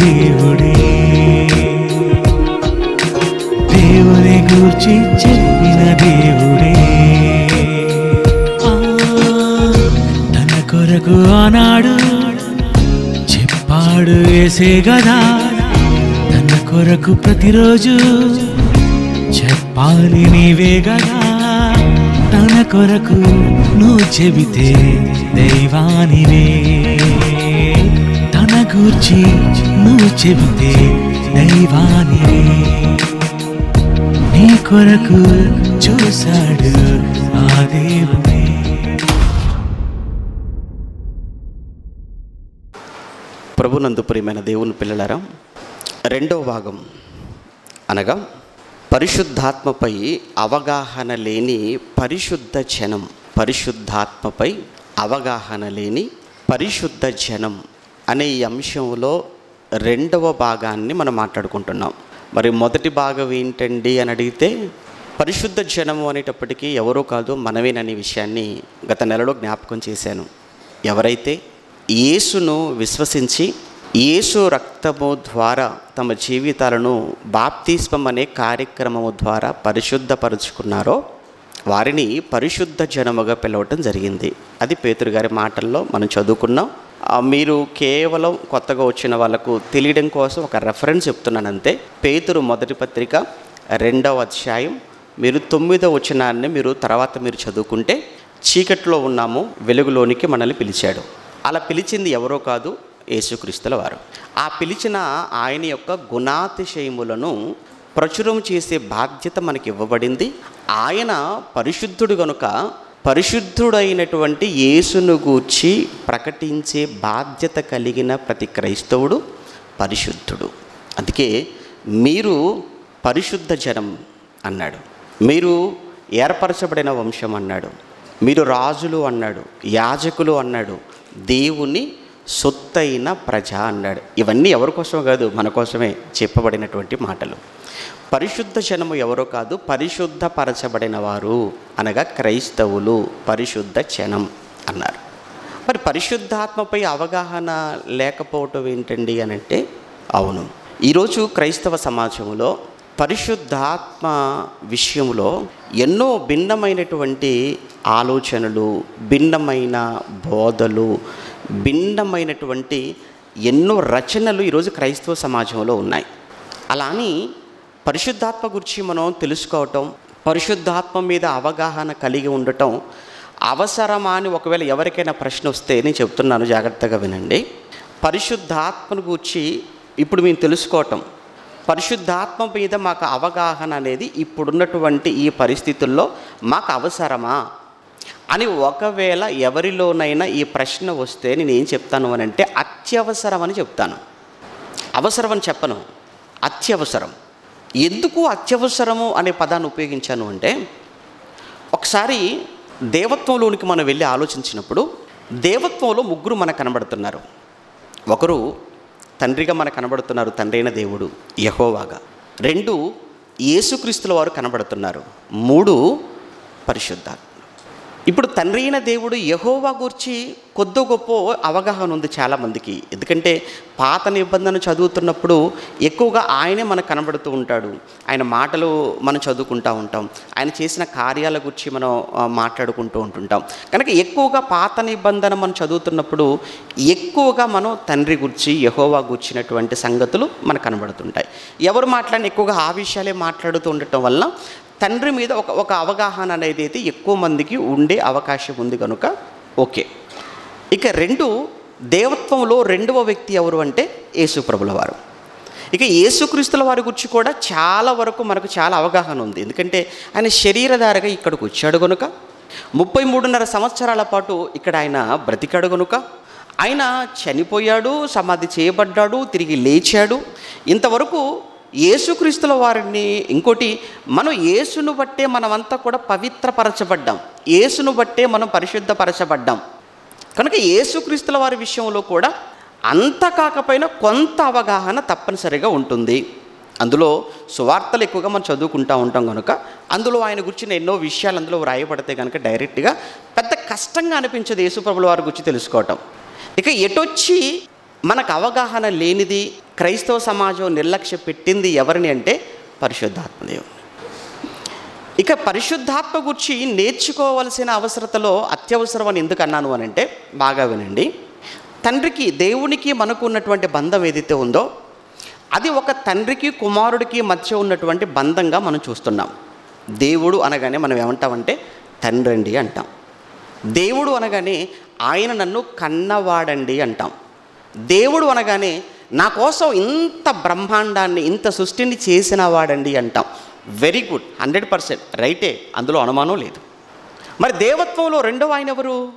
దేవుడే. దేవుని గూర్చి చెప్పిన దేవుడే. ఆ, తన కొరకు ఆనాడు చెప్పాడు వేసే గదా తన కొరకు ప్రతిరోజు చెప్పాలి నీవే గదా తన కొరకు నువ్వు చెబితే దైవానివే. గూర్చి నువ్వు చెబితే దైవాని. నీ కొరకు చూశాడు ఆ దేవుడే. ప్రభునందు ప్రియమైన దేవుని పిల్లలారా రెండో భాగం అనగా పరిశుద్ధాత్మపై అవగాహన లేని పరిశుద్ధ జనం పరిశుద్ధాత్మపై అవగాహన లేని పరిశుద్ధ జనం అనే ఈ అంశంలో రెండవ భాగాన్ని మనం మాట్లాడుకుంటున్నాం. మరి మొదటి భాగం ఏంటండి అని అడిగితే పరిశుద్ధ జనము అనేటప్పటికీ ఎవరో కాదు మనమేననే విషయాన్ని గత నెలలో జ్ఞాపకం చేశాను. ఎవరైతే యేసును విశ్వసించి యేసు రక్తము ద్వారా తమ జీవితాలను బాప్తిస్మం అనే కార్యక్రమము ద్వారా పరిశుద్ధపరుచుకున్నారో వారిని పరిశుద్ధ జనముగా పిలవటం జరిగింది. అది పేతురు గారి మాటల్లో మనం చదువుకున్నాం. మీరు కేవలం కొత్తగా వచ్చిన వాళ్ళకు తెలియడం కోసం ఒక రెఫరెన్స్ చెప్తున్నాను అంతే పేతురు మొదటి పత్రిక రెండవ అధ్యాయం. మీరు తొమ్మిదో వచ్చినాన్ని మీరు తర్వాత మీరు చదువుకుంటే చీకట్లో ఉన్నాము వెలుగులోనికి మనల్ని పిలిచాడు. అలా పిలిచింది ఎవరో కాదు యేసుక్రీస్తుల వారు. ఆ పిలిచిన ఆయన యొక్క గుణాతిశయములను ప్రచురం చేసే బాధ్యత మనకి ఇవ్వబడింది. ఆయన పరిశుద్ధుడు గనుక పరిశుద్ధుడైనటువంటి యేసును గూర్చి ప్రకటించే బాధ్యత కలిగిన ప్రతి క్రైస్తవుడు పరిశుద్ధుడు. అందుకే మీరు పరిశుద్ధ జనం అన్నాడు. మీరు ఏర్పరచబడిన వంశం అన్నాడు. మీరు రాజులు అన్నాడు యాజకులు అన్నాడు దేవుని సొత్తైన ప్రజ అన్నాడు. ఇవన్నీ ఎవరి కోసం కాదు మన కోసమే చెప్పబడినటువంటి మాటలు. పరిశుద్ధ జనము ఎవరో కాదు పరిశుద్ధపరచబడిన వారు అనగా క్రైస్తవులు. పరిశుద్ధ జనం అన్నారు. మరి పరిశుద్ధాత్మపై అవగాహన లేకపోవటం ఏంటండి అని అంటే అవును. ఈరోజు క్రైస్తవ సమాజంలో పరిశుద్ధాత్మ విషయంలో ఎన్నో భిన్నమైనటువంటి ఆలోచనలు భిన్నమైన బోధలు భిన్నమైనటువంటి ఎన్నో రచనలు ఈరోజు క్రైస్తవ సమాజంలో ఉన్నాయి. అలా అని పరిశుద్ధాత్మ గురించి మనం తెలుసుకోవటం పరిశుద్ధాత్మ మీద అవగాహన కలిగి ఉండటం అవసరమా అని ఒకవేళ ఎవరికైనా ప్రశ్న వస్తే నేను చెప్తున్నాను జాగ్రత్తగా వినండి. పరిశుద్ధాత్మను గురించి ఇప్పుడు మేము తెలుసుకోవటం పరిశుద్ధాత్మ మీద మాకు అవగాహన అనేది ఇప్పుడున్నటువంటి ఈ పరిస్థితుల్లో మాకు అవసరమా అని ఒకవేళ ఎవరిలోనైనా ఈ ప్రశ్న వస్తే నేను ఏం చెప్తాను అని అంటే అత్యవసరం అని చెప్తాను. అవసరం అని చెప్పను. అత్యవసరం. ఎందుకు అత్యవసరము అనే పదాన్ని ఉపయోగించాను అంటే ఒకసారి దేవత్వంలోనికి మనం వెళ్ళి ఆలోచించినప్పుడు దేవత్వంలో ముగ్గురు మనకు కనబడుతున్నారు. ఒకరు తండ్రిగా మనకు కనబడుతున్నారు తండ్రైన దేవుడు యహోవాగా. రెండు యేసుక్రీస్తుల వారు కనబడుతున్నారు. మూడు పరిశుద్ధాత్మ. ఇప్పుడు తండ్రి అయిన దేవుడు యహోవా గురించి కొద్ది గొప్ప అవగాహన ఉంది చాలామందికి ఎందుకంటే పాత నిబంధన చదువుతున్నప్పుడు ఎక్కువగా ఆయనే మనకు కనబడుతూ ఉంటాడు. ఆయన మాటలు మనం చదువుకుంటూ ఉంటాం. ఆయన చేసిన కార్యాల గురించి మనం మాట్లాడుకుంటూ ఉంటుంటాం. కనుక ఎక్కువగా పాత నిబంధన మనం చదువుతున్నప్పుడు ఎక్కువగా మనం తండ్రి గురించి యహోవా గుర్చినటువంటి సంగతులు మనకు కనబడుతుంటాయి. ఎవరు మాట్లాడిన ఎక్కువగా ఆ విషయాలే మాట్లాడుతూ ఉండటం వల్ల తండ్రి మీద ఒక ఒక అవగాహన అనేది అయితే ఎక్కువ మందికి ఉండే అవకాశం ఉంది కనుక ఓకే. ఇక రెండు దేవత్వంలో రెండవ వ్యక్తి ఎవరు అంటే యేసుప్రభుల వారు. ఇక యేసుక్రీస్తుల వారి గురించి కూడా చాలా వరకు మనకు చాలా అవగాహన ఉంది. ఎందుకంటే ఆయన శరీరధారగా ఇక్కడికి వచ్చాడు కనుక ముప్పై మూడున్నర సంవత్సరాల పాటు ఇక్కడ ఆయన బ్రతికాడు కనుక ఆయన చనిపోయాడు సమాధి చేయబడ్డాడు తిరిగి లేచాడు. ఇంతవరకు యేసుక్రీస్తుల వారిని ఇంకోటి మనం యేసును బట్టే మనమంతా కూడా పవిత్రపరచబడ్డాం. యేసును బట్టే మనం పరిశుద్ధపరచబడ్డాం. కనుక యేసుక్రీస్తుల వారి విషయంలో కూడా అంత కాకపోయినా కొంత అవగాహన తప్పనిసరిగా ఉంటుంది. అందులో సువార్తలు ఎక్కువగా మనం చదువుకుంటూ ఉంటాం కనుక అందులో ఆయన గురించిన ఎన్నో విషయాలు అందులో వ్రాయబడితే కనుక డైరెక్ట్గా పెద్ద కష్టంగా అనిపించదు యేసుప్రభుల వారి గురించి తెలుసుకోవటం. ఇక ఎటొచ్చి మనకు అవగాహన లేనిది క్రైస్తవ సమాజం నిర్లక్ష్య పెట్టింది ఎవరిని అంటే పరిశుద్ధాత్మదేవుని ఇక పరిశుద్ధాత్మ గురించి నేర్చుకోవలసిన అవసరతలో అత్యవసరం అని ఎందుకు అన్నాను అని అంటే బాగా వినండి. తండ్రికి దేవునికి మనకు ఉన్నటువంటి బంధం ఏదైతే ఉందో అది ఒక తండ్రికి కుమారుడికి మధ్య ఉన్నటువంటి బంధంగా మనం చూస్తున్నాం. దేవుడు అనగానే మనం ఏమంటామంటే తండ్రి అండి అంటాం. దేవుడు అనగానే ఆయన నన్ను కన్నవాడండి అంటాం. దేవుడు అనగానే నా కోసం ఇంత బ్రహ్మాండాన్ని ఇంత సృష్టిని చేసిన వాడండి అంటాం. వెరీ గుడ్ హండ్రెడ్ పర్సెంట్ రైటే. అందులో అనుమానం లేదు. మరి దేవత్వంలో రెండవ ఆయన ఎవరు?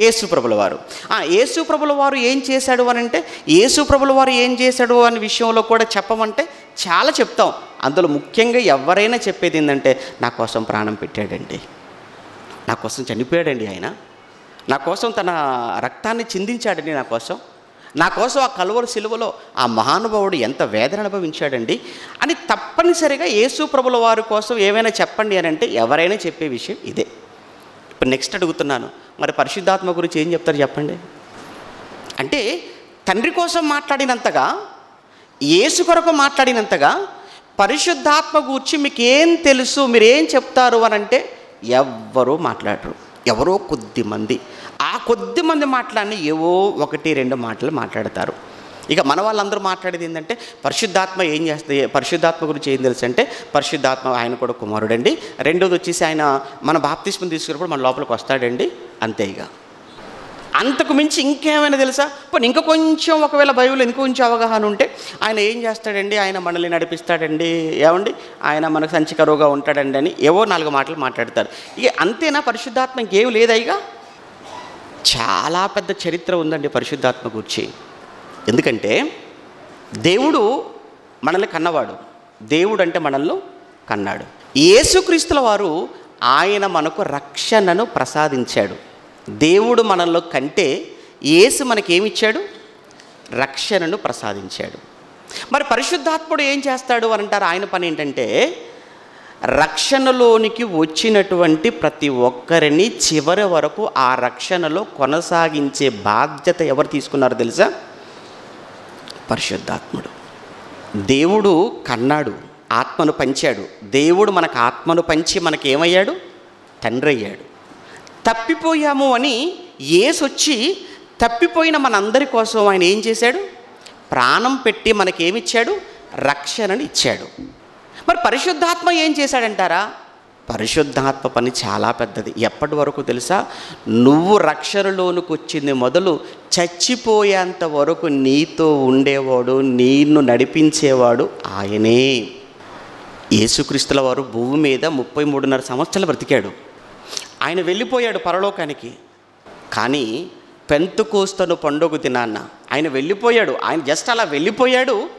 యేసుప్రభుల వారు. ఆ యేసుప్రభుల వారు ఏం చేశాడు అని అంటే యేసుప్రభుల వారు ఏం చేశాడు అనే విషయంలో కూడా చెప్పమంటే చాలా చెప్తాం. అందులో ముఖ్యంగా ఎవరైనా చెప్పేది ఏంటంటే నా కోసం ప్రాణం పెట్టాడండి. నా కోసం చనిపోయాడండి ఆయన. నా కోసం తన రక్తాన్ని చిందించాడండి నా కోసం. నా కోసం ఆ కలువరు సిలువలో ఆ మహానుభావుడు ఎంత వేదన అనుభవించాడండి? అని తప్పనిసరిగా యేసు ప్రభుల వారి కోసం ఏమైనా చెప్పండి అని అంటే ఎవరైనా చెప్పే విషయం ఇదే. ఇప్పుడు నెక్స్ట్ అడుగుతున్నాను. మరి పరిశుద్ధాత్మ గురించి ఏం చెప్తారు చెప్పండి? అంటే తండ్రి కోసం మాట్లాడినంతగా యేసు కొరకు మాట్లాడినంతగా పరిశుద్ధాత్మ గురించి మీకేం తెలుసు మీరేం చెప్తారు అని అంటే ఎవ్వరూ మాట్లాడరు. ఎవరో కొద్ది మంది. ఆ కొద్ది మంది మాట్లాడిన ఏవో ఒకటి రెండు మాటలు మాట్లాడతారు. ఇక మన వాళ్ళందరూ మాట్లాడేది ఏంటంటే పరిశుద్ధాత్మ ఏం చేస్తుంది? పరిశుద్ధాత్మ గురించి ఏం తెలుసు అంటే పరిశుద్ధాత్మ ఆయన కూడా కుమారుడండి. రెండోది వచ్చేసి ఆయన మన బాప్తిస్మం తీసుకున్నప్పుడు మన లోపలికి వస్తాడండి. అంతే ఇక. అంతకు మించి ఇంకేమైనా తెలుసా? పోనీ ఇంకా కొంచెం ఒకవేళ బైబిల్ ఇంకొంచెం అవగాహన ఉంటే ఆయన ఏం చేస్తాడండి? ఆయన మనల్ని నడిపిస్తాడండి? ఏమండి? ఆయన మనకు సంచికరువుగా ఉంటాడండి అని ఏవో నాలుగు మాటలు మాట్లాడతారు. ఇక అంతేనా పరిశుద్ధాత్మ? ఇంకేం లేదా చాలా పెద్ద చరిత్ర ఉందండి పరిశుద్ధాత్మ గురించి. ఎందుకంటే దేవుడు మనల్ని కన్నవాడు. దేవుడు అంటే మనల్ని కన్నాడు. యేసుక్రీస్తుల వారు ఆయన మనకు రక్షణను ప్రసాదించాడు. దేవుడు మనల్లో కంటే యేసు మనకేమిచ్చాడు? రక్షణను ప్రసాదించాడు. మరి పరిశుద్ధాత్ముడు ఏం చేస్తాడు అని అంటారు? ఆయన పని ఏంటంటే రక్షణలోనికి వచ్చినటువంటి ప్రతి ఒక్కరిని చివరి వరకు ఆ రక్షణలో కొనసాగించే బాధ్యత ఎవరు తీసుకున్నారో తెలుసా? పరిశుద్ధాత్ముడు. దేవుడు కన్నాడు ఆత్మను పంచాడు. దేవుడు మనకు ఆత్మను పంచి మనకేమయ్యాడు? తండ్రి అయ్యాడు. తప్పిపోయాము అని ఏసొచ్చి తప్పిపోయిన మనందరి కోసం ఆయన ఏం చేశాడు? ప్రాణం పెట్టి మనకేమిచ్చాడు? రక్షణని ఇచ్చాడు. మరి పరిశుద్ధాత్మ ఏం చేశాడంటారా? పరిశుద్ధాత్మ పని చాలా పెద్దది. ఎప్పటి వరకు తెలుసా? నువ్వు రక్షణలోనికి వచ్చింది మొదలు చచ్చిపోయేంత వరకు నీతో ఉండేవాడు నిన్ను నడిపించేవాడు ఆయనే. యేసుక్రీస్తుల వారు భూమి మీద ముప్పై మూడున్నర సంవత్సరాలు బ్రతికాడు. ఆయన వెళ్ళిపోయాడు పరలోకానికి. కానీ పెంతుకోస్తను పండుగ దినాన్న ఆయన వెళ్ళిపోయాడు. ఆయన జస్ట్ అలా వెళ్ళిపోయాడు.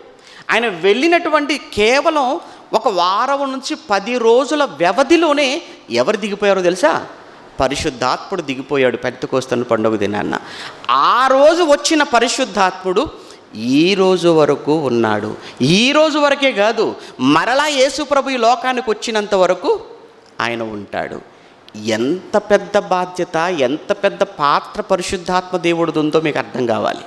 ఆయన వెళ్ళినటువంటి కేవలం ఒక వారం నుంచి పది రోజుల వ్యవధిలోనే ఎవరు దిగిపోయారో తెలుసా? పరిశుద్ధాత్ముడు దిగిపోయాడు పెంతుకోస్తను పండుగ దినాన్న ఆ రోజు వచ్చిన పరిశుద్ధాత్ముడు ఈ రోజు వరకు ఉన్నాడు. ఈ రోజు వరకే కాదు మరలా యేసుప్రభు ఈ లోకానికి వచ్చినంత వరకు ఆయన ఉంటాడు. ఎంత పెద్ద బాధ్యత ఎంత పెద్ద పాత్ర పరిశుద్ధాత్మ దేవుడిది ఉందో మీకు అర్థం కావాలి.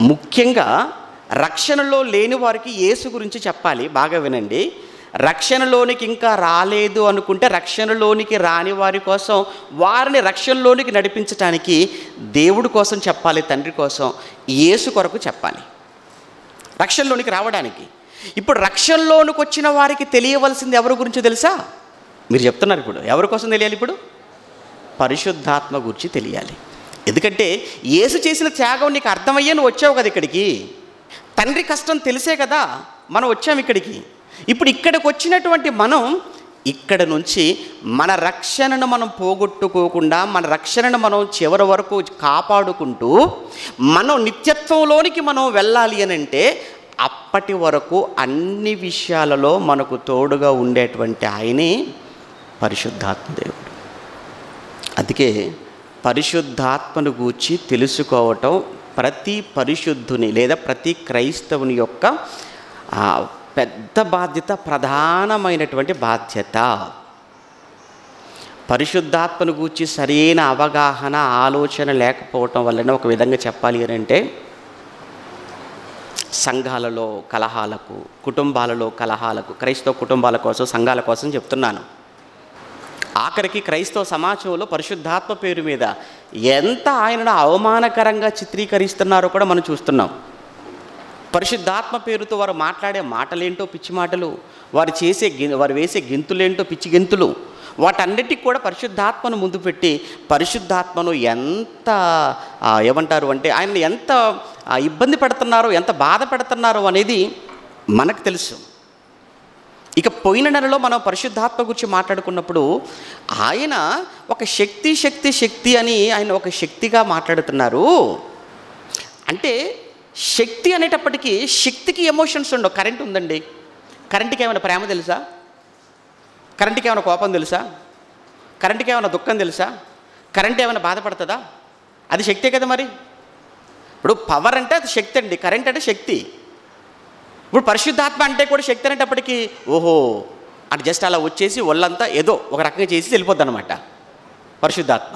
ముఖ్యంగా రక్షణలో లేని వారికి యేసు గురించి చెప్పాలి బాగా వినండి. రక్షణలోనికి ఇంకా రాలేదు అనుకుంటే రక్షణలోనికి రాని వారి కోసం వారిని రక్షణలోనికి నడిపించటానికి దేవుడి కోసం చెప్పాలి తండ్రి కోసం యేసు కొరకు చెప్పాలి. రక్షణలోనికి రావడానికి. ఇప్పుడు రక్షణలోనికి వచ్చిన వారికి తెలియవలసింది ఎవరి గురించి తెలుసా? మీరు చెప్తున్నారు ఇప్పుడు. ఎవరి కోసం తెలియాలి ఇప్పుడు? పరిశుద్ధాత్మ గురించి తెలియాలి. ఎందుకంటే యేసు చేసిన త్యాగం నీకు అర్థమయ్యే నువ్వు వచ్చావు కదా ఇక్కడికి. తండ్రి కష్టం తెలిసే కదా మనం వచ్చాం ఇక్కడికి. ఇప్పుడు ఇక్కడికి వచ్చినటువంటి మనం ఇక్కడ నుంచి మన రక్షణను మనం పోగొట్టుకోకుండా మన రక్షణను మనం చివరి వరకు కాపాడుకుంటూ మనం నిత్యత్వంలోనికి మనం వెళ్ళాలి అని అంటే అప్పటి వరకు అన్ని విషయాలలో మనకు తోడుగా ఉండేటువంటి ఆయనే పరిశుద్ధాత్మ దేవుడు. అందుకే పరిశుద్ధాత్మను గూర్చి తెలుసుకోవటం ప్రతి పరిశుద్ధుని లేదా ప్రతి క్రైస్తవుని యొక్క పెద్ద బాధ్యత ప్రధానమైనటువంటి బాధ్యత. పరిశుద్ధాత్మను గూర్చి సరైన అవగాహన ఆలోచన లేకపోవటం వల్లనే ఒక విధంగా చెప్పాలి అని అంటే సంఘాలలో కలహాలకు కుటుంబాలలో కలహాలకు క్రైస్తవ కుటుంబాల కోసం సంఘాల కోసం చెప్తున్నాను. ఆఖరికి క్రైస్తవ సమాజంలో పరిశుద్ధాత్మ పేరు మీద ఎంత ఆయనను అవమానకరంగా చిత్రీకరిస్తున్నారో కూడా మనం చూస్తున్నాం. పరిశుద్ధాత్మ పేరుతో వారు మాట్లాడే మాటలేంటో పిచ్చి మాటలు వారు చేసే వారు వేసే గెంతులేంటో పిచ్చి గింతులు వాటన్నిటికి కూడా పరిశుద్ధాత్మను ముందు పెట్టి పరిశుద్ధాత్మను ఎంత ఏమంటారు అంటే ఆయన ఎంత ఇబ్బంది పెడుతున్నారో ఎంత బాధ పెడుతున్నారో అనేది మనకు తెలుసు. ఇక పోయిన నెలలో మనం పరిశుద్ధాత్మ గురించి మాట్లాడుకున్నప్పుడు ఆయన ఒక శక్తి శక్తి శక్తి అని ఆయన ఒక శక్తిగా మాట్లాడుతున్నారు. అంటే శక్తి అనేటప్పటికీ శక్తికి ఎమోషన్స్ ఉండవు. కరెంట్ ఉందండి. కరెంట్కి ఏమైనా ప్రేమ తెలుసా? కరెంట్కి ఏమైనా కోపం తెలుసా? కరెంట్కి ఏమైనా దుఃఖం తెలుసా? కరెంట్ ఏమైనా బాధపడుతుందా? అది శక్తే కదా మరి? ఇప్పుడు పవర్ అంటే అది శక్తి అండి. కరెంట్ అంటే శక్తి. ఇప్పుడు పరిశుద్ధాత్మ అంటే కూడా శక్తి అనేటప్పటికీ ఓహో అంటే జస్ట్ అలా వచ్చేసి ఒళ్ళంతా ఏదో ఒక రకంగా చేసి వెళ్ళిపోద్ది అనమాట పరిశుద్ధాత్మ.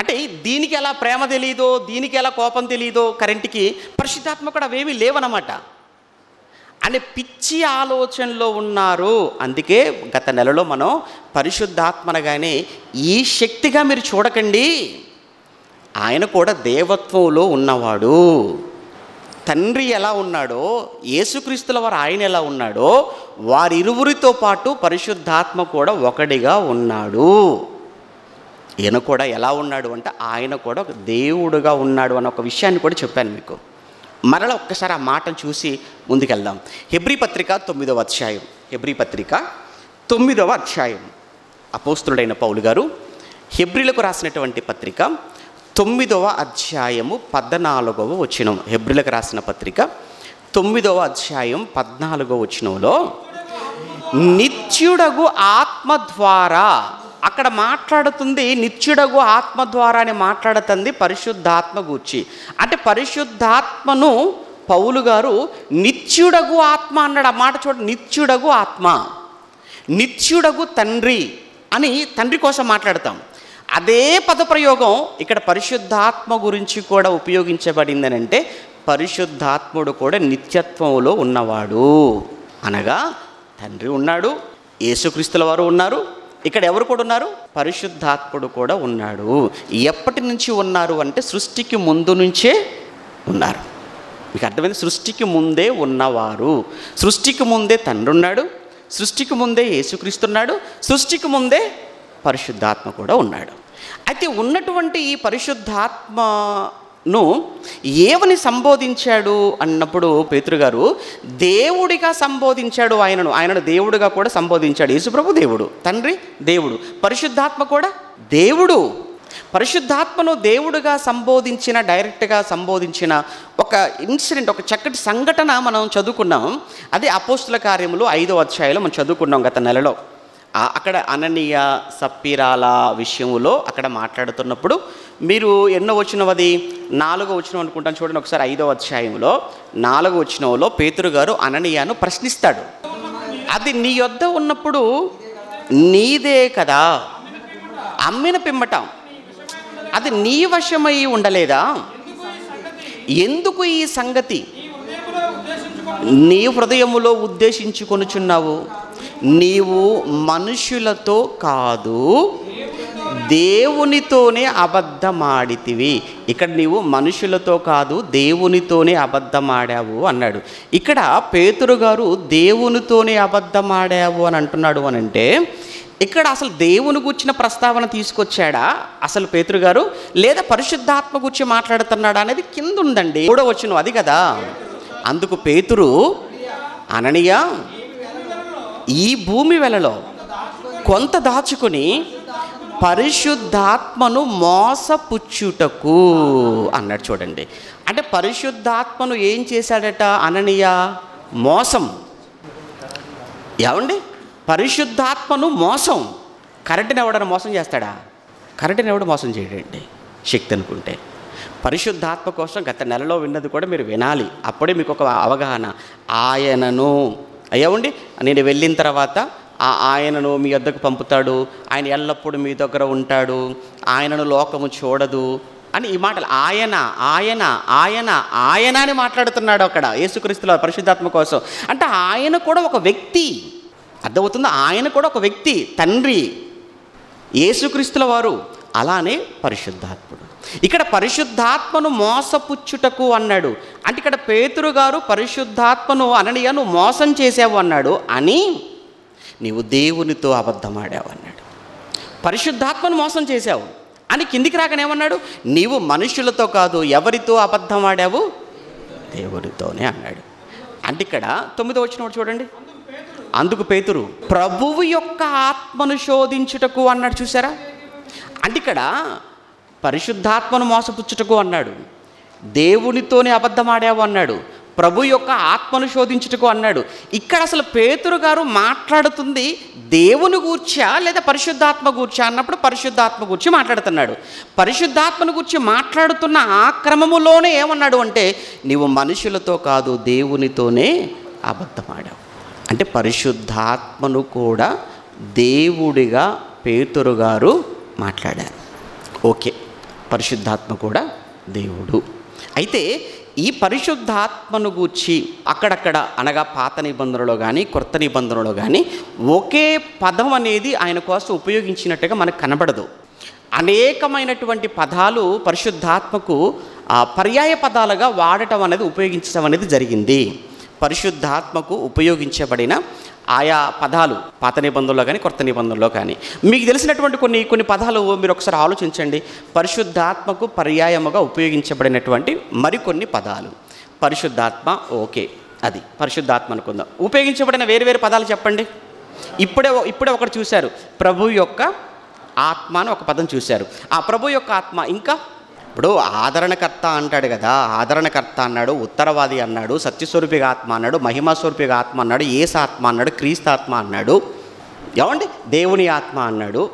అంటే దీనికి ఎలా ప్రేమ తెలియదో దీనికి ఎలా కోపం తెలియదో కరెంట్కి పరిశుద్ధాత్మ కూడా అవేమీ లేవనమాట అనే పిచ్చి ఆలోచనలో ఉన్నారు. అందుకే గత నెలలో మనం పరిశుద్ధాత్మనగానే ఈ శక్తిగా మీరు చూడకండి. ఆయన కూడా దేవత్వంలో ఉన్నవాడు. తండ్రి ఎలా ఉన్నాడో యేసుక్రీస్తుల వారు ఆయన ఎలా ఉన్నాడో వారిరువురితో పాటు పరిశుద్ధాత్మ కూడా ఒకడిగా ఉన్నాడు. ఈయన కూడా ఎలా ఉన్నాడు అంటే ఆయన కూడా ఒక దేవుడుగా ఉన్నాడు అన్న ఒక విషయాన్ని కూడా చెప్పాను మీకు. మరల ఒక్కసారి ఆ మాటను చూసి ముందుకెళ్దాం. హెబ్రి పత్రిక తొమ్మిదవ అధ్యాయం. హెబ్రి పత్రిక తొమ్మిదవ అధ్యాయం. అపోస్తుడైన పౌలు గారు హెబ్రిలకు రాసినటువంటి పత్రిక తొమ్మిదవ అధ్యాయము పద్నాలుగవ వచనం. హెబ్రిలకు రాసిన పత్రిక తొమ్మిదవ అధ్యాయం పద్నాలుగవ వచనంలో నిత్యుడగు ఆత్మ ద్వారా అక్కడ మాట్లాడుతుంది నిత్యుడగు ఆత్మ ద్వారా అని మాట్లాడుతుంది పరిశుద్ధాత్మ గూర్చి. అంటే పరిశుద్ధాత్మను పౌలు గారు నిత్యుడగు ఆత్మ అన్నాడు. ఆ మాట చూడ నిత్యుడగు ఆత్మ నిత్యుడగు తండ్రి అని తండ్రి కోసం మాట్లాడతాం. అదే పదప్రయోగం ఇక్కడ పరిశుద్ధాత్మ గురించి కూడా ఉపయోగించబడిందని అంటే పరిశుద్ధాత్ముడు కూడా నిత్యత్వంలో ఉన్నవాడు అనగా తండ్రి ఉన్నాడు యేసుక్రీస్తుల వారు ఉన్నారు ఇక్కడ ఎవరు కూడా ఉన్నారు? పరిశుద్ధాత్ముడు కూడా ఉన్నాడు. ఎప్పటి నుంచి ఉన్నారు అంటే సృష్టికి ముందు నుంచే ఉన్నారు. మీకు అర్థమైంది? సృష్టికి ముందే ఉన్నవారు. సృష్టికి ముందే తండ్రి ఉన్నాడు సృష్టికి ముందే యేసుక్రీస్తున్నాడు సృష్టికి ముందే పరిశుద్ధాత్మ కూడా ఉన్నాడు. అయితే ఉన్నటువంటి ఈ పరిశుద్ధాత్మను ఏమని సంబోధించాడు అన్నప్పుడు పేతృగారు దేవుడిగా సంబోధించాడు ఆయనను. ఆయనను దేవుడిగా కూడా సంబోధించాడు. యేసుప్రభు దేవుడు తండ్రి దేవుడు. పరిశుద్ధాత్మ కూడా దేవుడు. పరిశుద్ధాత్మను దేవుడుగా సంబోధించిన డైరెక్ట్గా సంబోధించిన ఒక ఇన్సిడెంట్ ఒక చక్కటి సంఘటన మనం చదువుకున్నాం. అదే అపోస్తుల కార్యములు ఐదో అధ్యాయంలో మనం చదువుకున్నాం గత నెలలో. అక్కడ అననీయ సప్పీరాల విషయంలో అక్కడ మాట్లాడుతున్నప్పుడు మీరు ఎన్నో వచ్చినవది నాలుగో వచ్చిన అనుకుంటాను చూడండి ఒకసారి ఐదో అధ్యాయంలో. నాలుగో వచ్చినంలో పేతురు గారు అననీయను ప్రశ్నిస్తాడు. అది నీ యొద్ద ఉన్నప్పుడు నీదే కదా? అమ్మిన పిమ్మట. అది నీ వశమై ఉండలేదా? ఎందుకు ఈ సంగతి? నీ హృదయములో ఉద్దేశించుకొనుచున్నావు? నీవు మనుషులతో కాదు దేవునితోనే అబద్ధమాడితివి. ఇక్కడ నీవు మనుషులతో కాదు దేవునితోనే అబద్ధమాడావు అన్నాడు. ఇక్కడ పేతురు గారు దేవునితోనే అబద్ధమాడావు అని అంటున్నాడు అని అంటే ఇక్కడ అసలు దేవుని గుర్చిన ప్రస్తావన తీసుకొచ్చాడా అసలు పేతురు గారు? లేదా పరిశుద్ధాత్మ గురించి మాట్లాడుతున్నాడా అనేది కింద ఉందండి కూడా వచ్చిన అది కదా. అందుకు పేతురు అననియా ఈ భూమి వెలలో కొంత దాచుకుని పరిశుద్ధాత్మను మోసపుచ్చుటకు అన్నాడు చూడండి. అంటే పరిశుద్ధాత్మను ఏం చేశాడట అననీయ? మోసం. ఏమండి? పరిశుద్ధాత్మను మోసం. కరెంటుని ఎవడన్నా మోసం చేస్తాడా? కరెంటుని ఎవడు మోసం చేయడండి? శక్తి అనుకుంటే. పరిశుద్ధాత్మ కోసం గత నెలలో విన్నది కూడా మీరు వినాలి. అప్పుడే మీకు ఒక అవగాహన. ఆయనను అయ్యవండి? నేను వెళ్ళిన తర్వాత ఆ ఆయనను మీ వద్దకు పంపుతాడు. ఆయన ఎల్లప్పుడూ మీ దగ్గర ఉంటాడు. ఆయనను లోకము చూడదు అని ఈ మాటలు ఆయన ఆయన ఆయన ఆయన అని మాట్లాడుతున్నాడు అక్కడ యేసుక్రీస్తుల పరిశుద్ధాత్మ కోసం. అంటే ఆయన కూడా ఒక వ్యక్తి. అర్థమవుతుంది? ఆయన కూడా ఒక వ్యక్తి తండ్రి. యేసుక్రీస్తుల వారు అలానే పరిశుద్ధాత్ముడు. ఇక్కడ పరిశుద్ధాత్మను మోసపుచ్చుటకు అన్నాడు. అంటే ఇక్కడ పేతురు గారు పరిశుద్ధాత్మను అననీయ మోసం చేసావు అన్నాడు. అని నీవు దేవునితో అబద్ధమాడావు అన్నాడు. పరిశుద్ధాత్మను మోసం చేశావు అని కిందికి రాకనేమన్నాడు నీవు మనుషులతో కాదు ఎవరితో అబద్ధమాడావు? దేవుడితోనే అన్నాడు. అంటే ఇక్కడ తొమ్మిదో వచ్చిన చూడండి. అందుకు పేతురు ప్రభువు యొక్క ఆత్మను శోధించుటకు అన్నాడు చూసారా అంటే ఇక్కడ పరిశుద్ధాత్మను మోసపుచ్చుటకు అన్నాడు. దేవునితోనే అబద్ధమాడావు అన్నాడు. ప్రభు యొక్క ఆత్మను శోధించుటకు అన్నాడు. ఇక్కడ అసలు పేతురు గారు మాట్లాడుతుంది దేవుని గూర్చా లేదా పరిశుద్ధాత్మ గూర్చా అన్నప్పుడు పరిశుద్ధాత్మ గురించి మాట్లాడుతున్నాడు. పరిశుద్ధాత్మను గురించి మాట్లాడుతున్న ఆ క్రమములోనే ఏమన్నాడు అంటే నీవు మనుషులతో కాదు దేవునితోనే అబద్ధమాడావు. అంటే పరిశుద్ధాత్మను కూడా దేవుడిగా పేతురు గారు మాట్లాడారు. ఓకే. పరిశుద్ధాత్మ కూడా దేవుడు. అయితే ఈ పరిశుద్ధాత్మను గూర్చి అక్కడక్కడ అనగా పాత నిబంధనలో కానీ కొత్త నిబంధనలో కానీ ఒకే పదం అనేది ఆయన కోసం ఉపయోగించినట్టుగా మనకు కనబడదు. అనేకమైనటువంటి పదాలు పరిశుద్ధాత్మకు పర్యాయ పదాలుగా వాడటం అనేది ఉపయోగించడం అనేది జరిగింది. పరిశుద్ధాత్మకు ఉపయోగించబడిన ఆయా పదాలు పాత నిబంధనలో కానీ కొత్త నిబంధనలో కానీ మీకు తెలిసినటువంటి కొన్ని కొన్ని పదాలు మీరు ఒకసారి ఆలోచించండి. పరిశుద్ధాత్మకు పర్యాయముగా ఉపయోగించబడినటువంటి మరికొన్ని పదాలు. పరిశుద్ధాత్మ ఓకే అది. పరిశుద్ధాత్మ అనుకుందాం. ఉపయోగించబడిన వేరు వేరు పదాలు చెప్పండి. ఇప్పుడే ఇప్పుడే ఒకటి చూశారు. ప్రభు యొక్క ఆత్మ అని ఒక పదం చూశారు. ఆ ప్రభు యొక్క ఆత్మ ఇంకా ఇప్పుడు ఆదరణకర్త అంటాడు కదా ఆదరణకర్త అన్నాడు ఉత్తరవాది అన్నాడు సత్యస్వరూపిగా ఆత్మ అన్నాడు మహిమాస్వరూపిగా ఆత్మ అన్నాడు ఏసాత్మ అన్నాడు క్రీస్తాత్మ అన్నాడు. ఏమండి? దేవుని ఆత్మ అన్నాడు.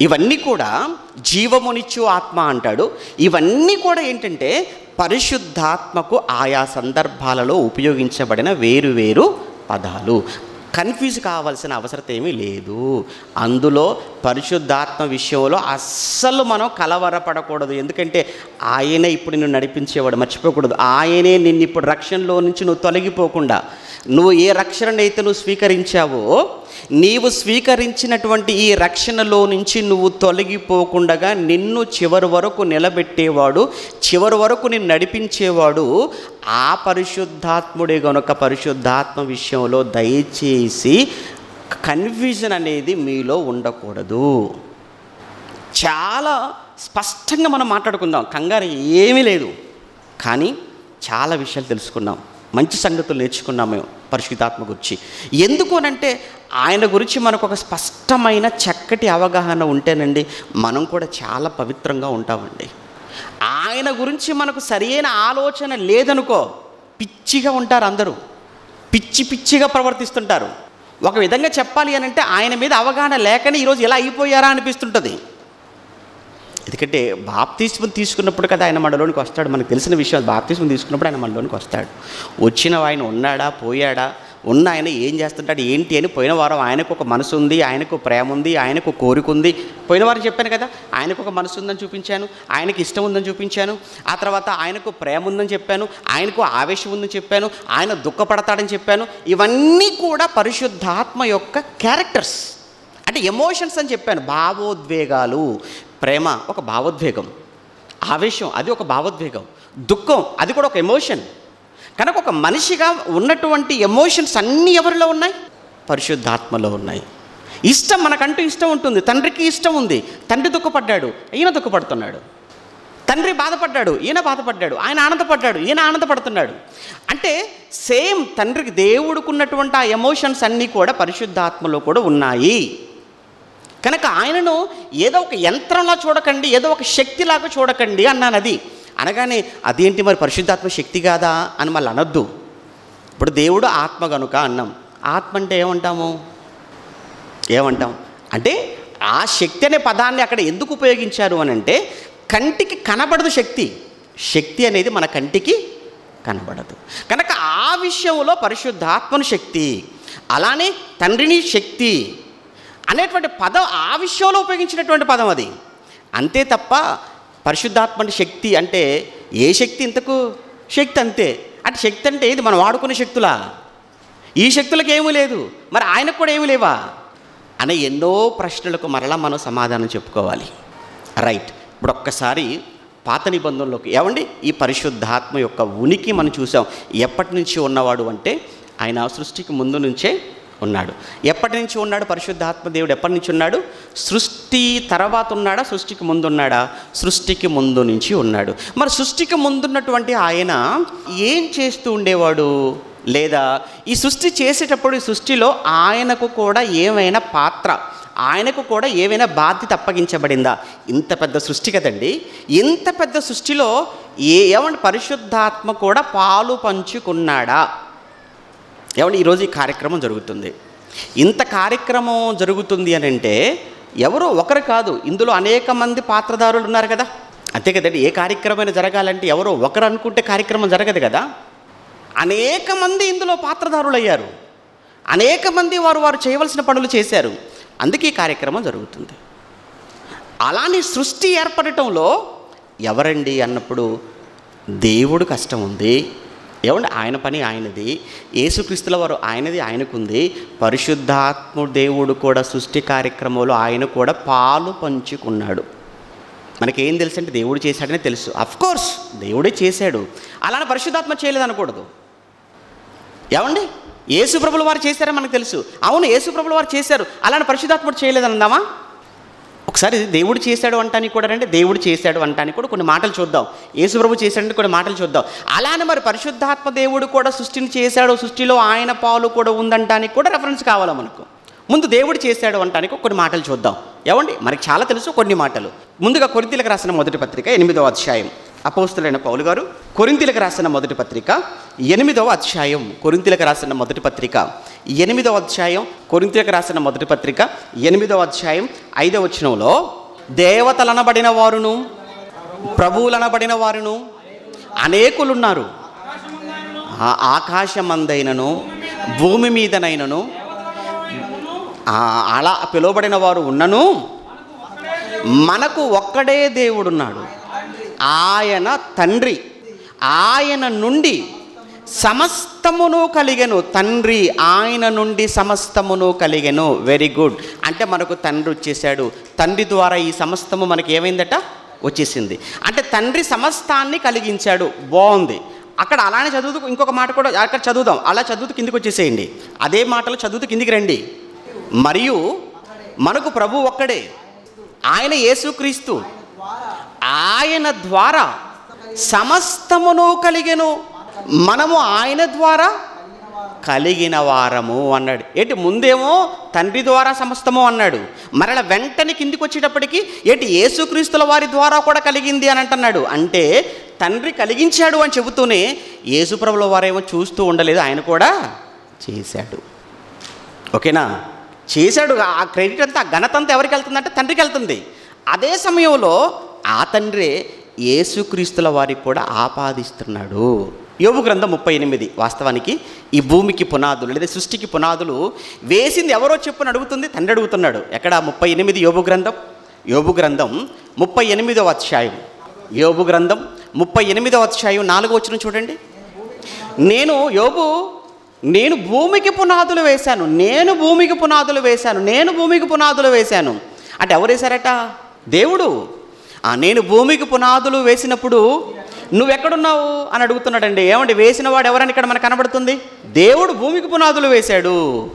ఇవన్నీ కూడా జీవమునిచ్చు ఆత్మ అంటాడు. ఇవన్నీ కూడా ఏంటంటే పరిశుద్ధాత్మకు ఆయా సందర్భాలలో ఉపయోగించబడిన వేరు వేరు పదాలు. కన్ఫ్యూజ్ కావాల్సిన అవసరం ఏమీ లేదు. అందులో పరిశుద్ధాత్మ విషయంలో అస్సలు మనం కలవరపడకూడదు. ఎందుకంటే ఆయనే ఇప్పుడు నిన్ను నడిపించేవాడు మర్చిపోకూడదు. ఆయనే నిన్ను ఇప్పుడు రక్షణలో నుంచి నువ్వు తొలగిపోకుండా నువ్వు ఏ రక్షణనైతే నువ్వు స్వీకరించావో నీవు స్వీకరించినటువంటి ఈ రక్షణలో నుంచి నువ్వు తొలగిపోకుండా నిన్ను చివరి వరకు నిలబెట్టేవాడు చివరి వరకు నిన్ను నడిపించేవాడు ఆ పరిశుద్ధాత్ముడే గనుక పరిశుద్ధాత్మ విషయంలో దయచేసి కన్ఫ్యూజన్ అనేది మీలో ఉండకూడదు. చాలా స్పష్టంగా మనం మాట్లాడుకుందాం. కంగారు ఏమీ లేదు. కానీ చాలా విషయాలు తెలుసుకున్నాం. మంచి సంగతులు నేర్చుకున్నాం మేము పరిశుద్ధాత్మ గురించి. ఎందుకు అనంటే ఆయన గురించి మనకు ఒక స్పష్టమైన చక్కటి అవగాహన ఉంటేనండి మనం కూడా చాలా పవిత్రంగా ఉంటామండి. ఆయన గురించి మనకు సరియైన ఆలోచన లేదనుకో పిచ్చిగా ఉంటారు అందరూ. పిచ్చి పిచ్చిగా ప్రవర్తిస్తుంటారు. ఒక విధంగా చెప్పాలి అని అంటే ఆయన మీద అవగాహన లేకనే ఈరోజు ఎలా అయిపోయారా అనిపిస్తుంటుంది. ఎందుకంటే బాప్తిస్మం తీసుకున్నప్పుడు కదా ఆయన మనలోనికి వస్తాడు. మనకు తెలిసిన విషయం బాప్తిస్మం తీసుకున్నప్పుడు ఆయన మనలోనికి వస్తాడు. వచ్చిన ఆయన ఉన్నాడా? పోయాడా? ఉన్న ఆయన ఏం చేస్తుంటాడు? ఏంటి అని పోయిన వారం ఆయనకు ఒక మనసు ఉంది ఆయనకు ప్రేమ ఉంది ఆయనకు కోరిక ఉంది. పోయిన వారం చెప్పాను కదా ఆయనకు ఒక మనసు ఉందని చూపించాను ఆయనకు ఇష్టం ఉందని చూపించాను. ఆ తర్వాత ఆయనకు ప్రేమ ఉందని చెప్పాను ఆయనకు ఆవేశం ఉందని చెప్పాను ఆయన దుఃఖపడతాడని చెప్పాను. ఇవన్నీ కూడా పరిశుద్ధాత్మ యొక్క క్యారెక్టర్స్. అంటే ఎమోషన్స్ అని చెప్పాను. భావోద్వేగాలు ప్రేమ ఒక భావోద్వేగం. ఆవేశం అది ఒక భావోద్వేగం. దుఃఖం అది కూడా ఒక ఎమోషన్ కనుక ఒక మనిషిగా ఉన్నటువంటి ఎమోషన్స్ అన్నీ ఎవరిలో ఉన్నాయి? పరిశుద్ధాత్మలో ఉన్నాయి. ఇష్టం మనకంటూ ఇష్టం ఉంటుంది. తండ్రికి ఇష్టం ఉంది. తండ్రి దుఃఖపడ్డాడు. ఈయన దుఃఖపడుతున్నాడు. తండ్రి బాధపడ్డాడు. ఈయన బాధపడ్డాడు. ఆయన ఆనందపడ్డాడు. ఈయన ఆనందపడుతున్నాడు. అంటే సేమ్ తండ్రికి దేవుడుకున్నటువంటి ఆ ఎమోషన్స్ అన్నీ కూడా పరిశుద్ధాత్మలో కూడా ఉన్నాయి. కనుక ఆయనను ఏదో ఒక యంత్రంలా చూడకండి ఏదో ఒక శక్తిలాగా చూడకండి అన్నాను అది. అనగానే అదేంటి మరి పరిశుద్ధాత్మ శక్తి కాదా? అని మళ్ళీ అనొద్దు. ఇప్పుడు దేవుడు ఆత్మ కనుక అన్నాం. ఆత్మ అంటే ఏమంటాము? ఏమంటాం? అంటే ఆ శక్తి అనే పదాన్ని అక్కడ ఎందుకు ఉపయోగించారు అని అంటే కంటికి కనబడదు శక్తి. శక్తి అనేది మన కంటికి కనబడదు. కనుక ఆ విషయంలో పరిశుద్ధాత్మను శక్తి అలానే తండ్రిని శక్తి అనేటువంటి పదం ఆ విషయంలో ఉపయోగించినటువంటి పదం అది. అంతే తప్ప పరిశుద్ధాత్మ శక్తి అంటే ఏ శక్తి ఇంతకు? శక్తి అంతే. అంటే శక్తి అంటే ఇది మనం వాడుకునే శక్తులా? ఈ శక్తులకు ఏమీ లేదు. మరి ఆయనకు కూడా ఏమీ లేవా? అనే ఎన్నో ప్రశ్నలకు మరలా మనం సమాధానం చెప్పుకోవాలి. రైట్. ఇప్పుడు ఒక్కసారి పాత నిబంధనలోకి ఏమండి? ఈ పరిశుద్ధాత్మ యొక్క ఉనికి మనం చూసాం. ఎప్పటి నుంచి ఉన్నవాడు అంటే ఆయన సృష్టికి ముందు నుంచే ఉన్నాడు. ఎప్పటి నుంచి ఉన్నాడు? పరిశుద్ధాత్మ దేవుడు ఎప్పటి నుంచి ఉన్నాడు? సృష్టి తర్వాత ఉన్నాడా? సృష్టికి ముందు ఉన్నాడా? సృష్టికి ముందు నుంచి ఉన్నాడు. మరి సృష్టికి ముందున్నటువంటి ఆయన ఏం చేస్తూ ఉండేవాడు? లేదా ఈ సృష్టి చేసేటప్పుడు ఈ సృష్టిలో ఆయనకు కూడా ఏమైనా పాత్ర ఆయనకు కూడా ఏమైనా బాధ్యత అప్పగించబడిందా? ఇంత పెద్ద సృష్టి కదండి. ఇంత పెద్ద సృష్టిలో ఏ ఏమంటే పరిశుద్ధాత్మ కూడా పాలు పంచుకున్నాడా? ఏమంటే ఈరోజు ఈ కార్యక్రమం జరుగుతుంది. ఇంత కార్యక్రమం జరుగుతుంది అని అంటే ఎవరో ఒకరు కాదు ఇందులో అనేక మంది పాత్రదారులు ఉన్నారు కదా. అంతే కదండి ఏ కార్యక్రమం జరగాలంటే ఎవరో ఒకరు అనుకుంటే కార్యక్రమం జరగదు కదా. అనేక మంది ఇందులో పాత్రదారులు అయ్యారు. అనేక మంది వారు వారు చేయవలసిన పనులు చేశారు. అందుకే ఈ కార్యక్రమం జరుగుతుంది. అలానే సృష్టి ఏర్పడటంలో ఎవరండి అన్నప్పుడు దేవుడు కష్టం ఉంది. ఏమండి ఆయన పని ఆయనది. యేసుక్రీస్తుల వారు ఆయనది ఆయనకుంది. పరిశుద్ధాత్మ దేవుడు కూడా సృష్టి కార్యక్రమంలో ఆయన కూడా పాలు పంచుకున్నాడు. మనకేం తెలుసు అంటే దేవుడు చేశాడని తెలుసు. కోర్స్ దేవుడే చేశాడు. అలానే పరిశుద్ధాత్మ చేయలేదనకూడదు. ఏమండి? యేసుప్రభుల వారు చేశారని మనకు తెలుసు. అవును యేసుప్రభుల వారు చేశారు. అలానే పరిశుద్ధాత్ముడు చేయలేదని అందామా ఒకసారి దేవుడు చేశాడు అంటానికి కూడా అంటే దేవుడు చేశాడు అంటానికి కూడా కొన్ని మాటలు చూద్దాం. యేసుప్రభు చేశాడంటే కొన్ని మాటలు చూద్దాం. అలానే మరి పరిశుద్ధాత్మ దేవుడు కూడా సృష్టిని చేశాడు సృష్టిలో ఆయన పాలు కూడా ఉందంటానికి కూడా రెఫరెన్స్ కావాలా మనకు? ముందు దేవుడు చేశాడు అంటానికి కొన్ని మాటలు చూద్దాం. ఏమండి? మనకి చాలా తెలుసు కొన్ని మాటలు. ముందుగా కొరితీలకు రాసిన మొదటి పత్రిక ఎనిమిదవ అధ్యాయం. అపోస్తులైన పౌలు గారు కొరింతీలకు రాసిన మొదటి పత్రిక ఎనిమిదవ అధ్యాయం కొరింతీలకు రాసిన మొదటి పత్రిక ఎనిమిదవ అధ్యాయం కొరింతీలకు రాసిన మొదటి పత్రిక ఎనిమిదవ అధ్యాయం ఐదవ వచనంలో దేవతలనబడిన వారును ప్రభువులనబడిన వారును అనేకులున్నారు. ఆకాశమందైనను భూమి మీదనైనను అలా పిలువబడిన వారు ఉన్నను మనకు ఒక్కడే దేవుడున్నాడు. ఆయన తండ్రి. ఆయన నుండి సమస్తమును కలిగెను. తండ్రి ఆయన నుండి సమస్తమును కలిగెను. వెరీ గుడ్ అంటే మనకు తండ్రి వచ్చేసాడు తండ్రి ద్వారా ఈ సమస్తము మనకి ఏమైందట? వచ్చేసింది. అంటే తండ్రి సమస్తాన్ని కలిగించాడు. బాగుంది. అక్కడ అలానే చదువుతూ ఇంకొక మాట కూడా అక్కడ చదువుదాం. అలా చదువుతూ కిందికి వచ్చేసేయండి. అదే మాటలు చదువుతూ కిందికి రండి. మరియు మనకు ప్రభు ఒక్కడే. ఆయన యేసుక్రీస్తు. ఆయన ద్వారా సమస్తమును కలిగెను. మనము ఆయన ద్వారా కలిగిన వారము అన్నాడు. ఏంటి ముందేమో తండ్రి ద్వారా సమస్తము అన్నాడు. మరల వెంటనే కిందికి వచ్చేటప్పటికి ఏంటి యేసుక్రీస్తుల వారి ద్వారా కూడా కలిగింది అని అంటున్నాడు. అంటే తండ్రి కలిగించాడు అని చెబుతూనే యేసుప్రభుల వారేమో చూస్తూ ఉండలేదు. ఆయన కూడా చేశాడు. ఓకేనా? చేశాడు. ఆ క్రెడిట్ అంతా ఆ ఘనత అంతా ఎవరికి వెళ్తుందంటే తండ్రికి వెళ్తుంది. అదే సమయంలో ఆ తండ్రే యేసుక్రీస్తుల వారికి కూడా ఆపాదిస్తున్నాడు. యోగు గ్రంథం ముప్పై ఎనిమిది. వాస్తవానికి ఈ భూమికి పునాదులు లేదా సృష్టికి పునాదులు వేసింది ఎవరో చెప్పుని అడుగుతుంది తండ్రి అడుగుతున్నాడు. ఎక్కడ? ముప్పై ఎనిమిది యోగు గ్రంథం? యోగు గ్రంథం ముప్పై ఎనిమిదవ అధ్యాయం. యోగు గ్రంథం ముప్పై ఎనిమిదవ అధ్యాయం నాలుగో వచ్చిన చూడండి. నేను యోగు నేను భూమికి పునాదులు వేశాను నేను భూమికి పునాదులు వేశాను నేను భూమికి పునాదులు వేశాను. అంటే ఎవరు వేశారట? దేవుడు. నేను భూమికి పునాదులు వేసినప్పుడు నువ్వెక్కడున్నావు? అని అడుగుతున్నాడండి. ఏమండి వేసిన వాడు ఎవరని ఇక్కడ మనకు కనబడుతుంది? దేవుడు భూమికి పునాదులు వేశాడు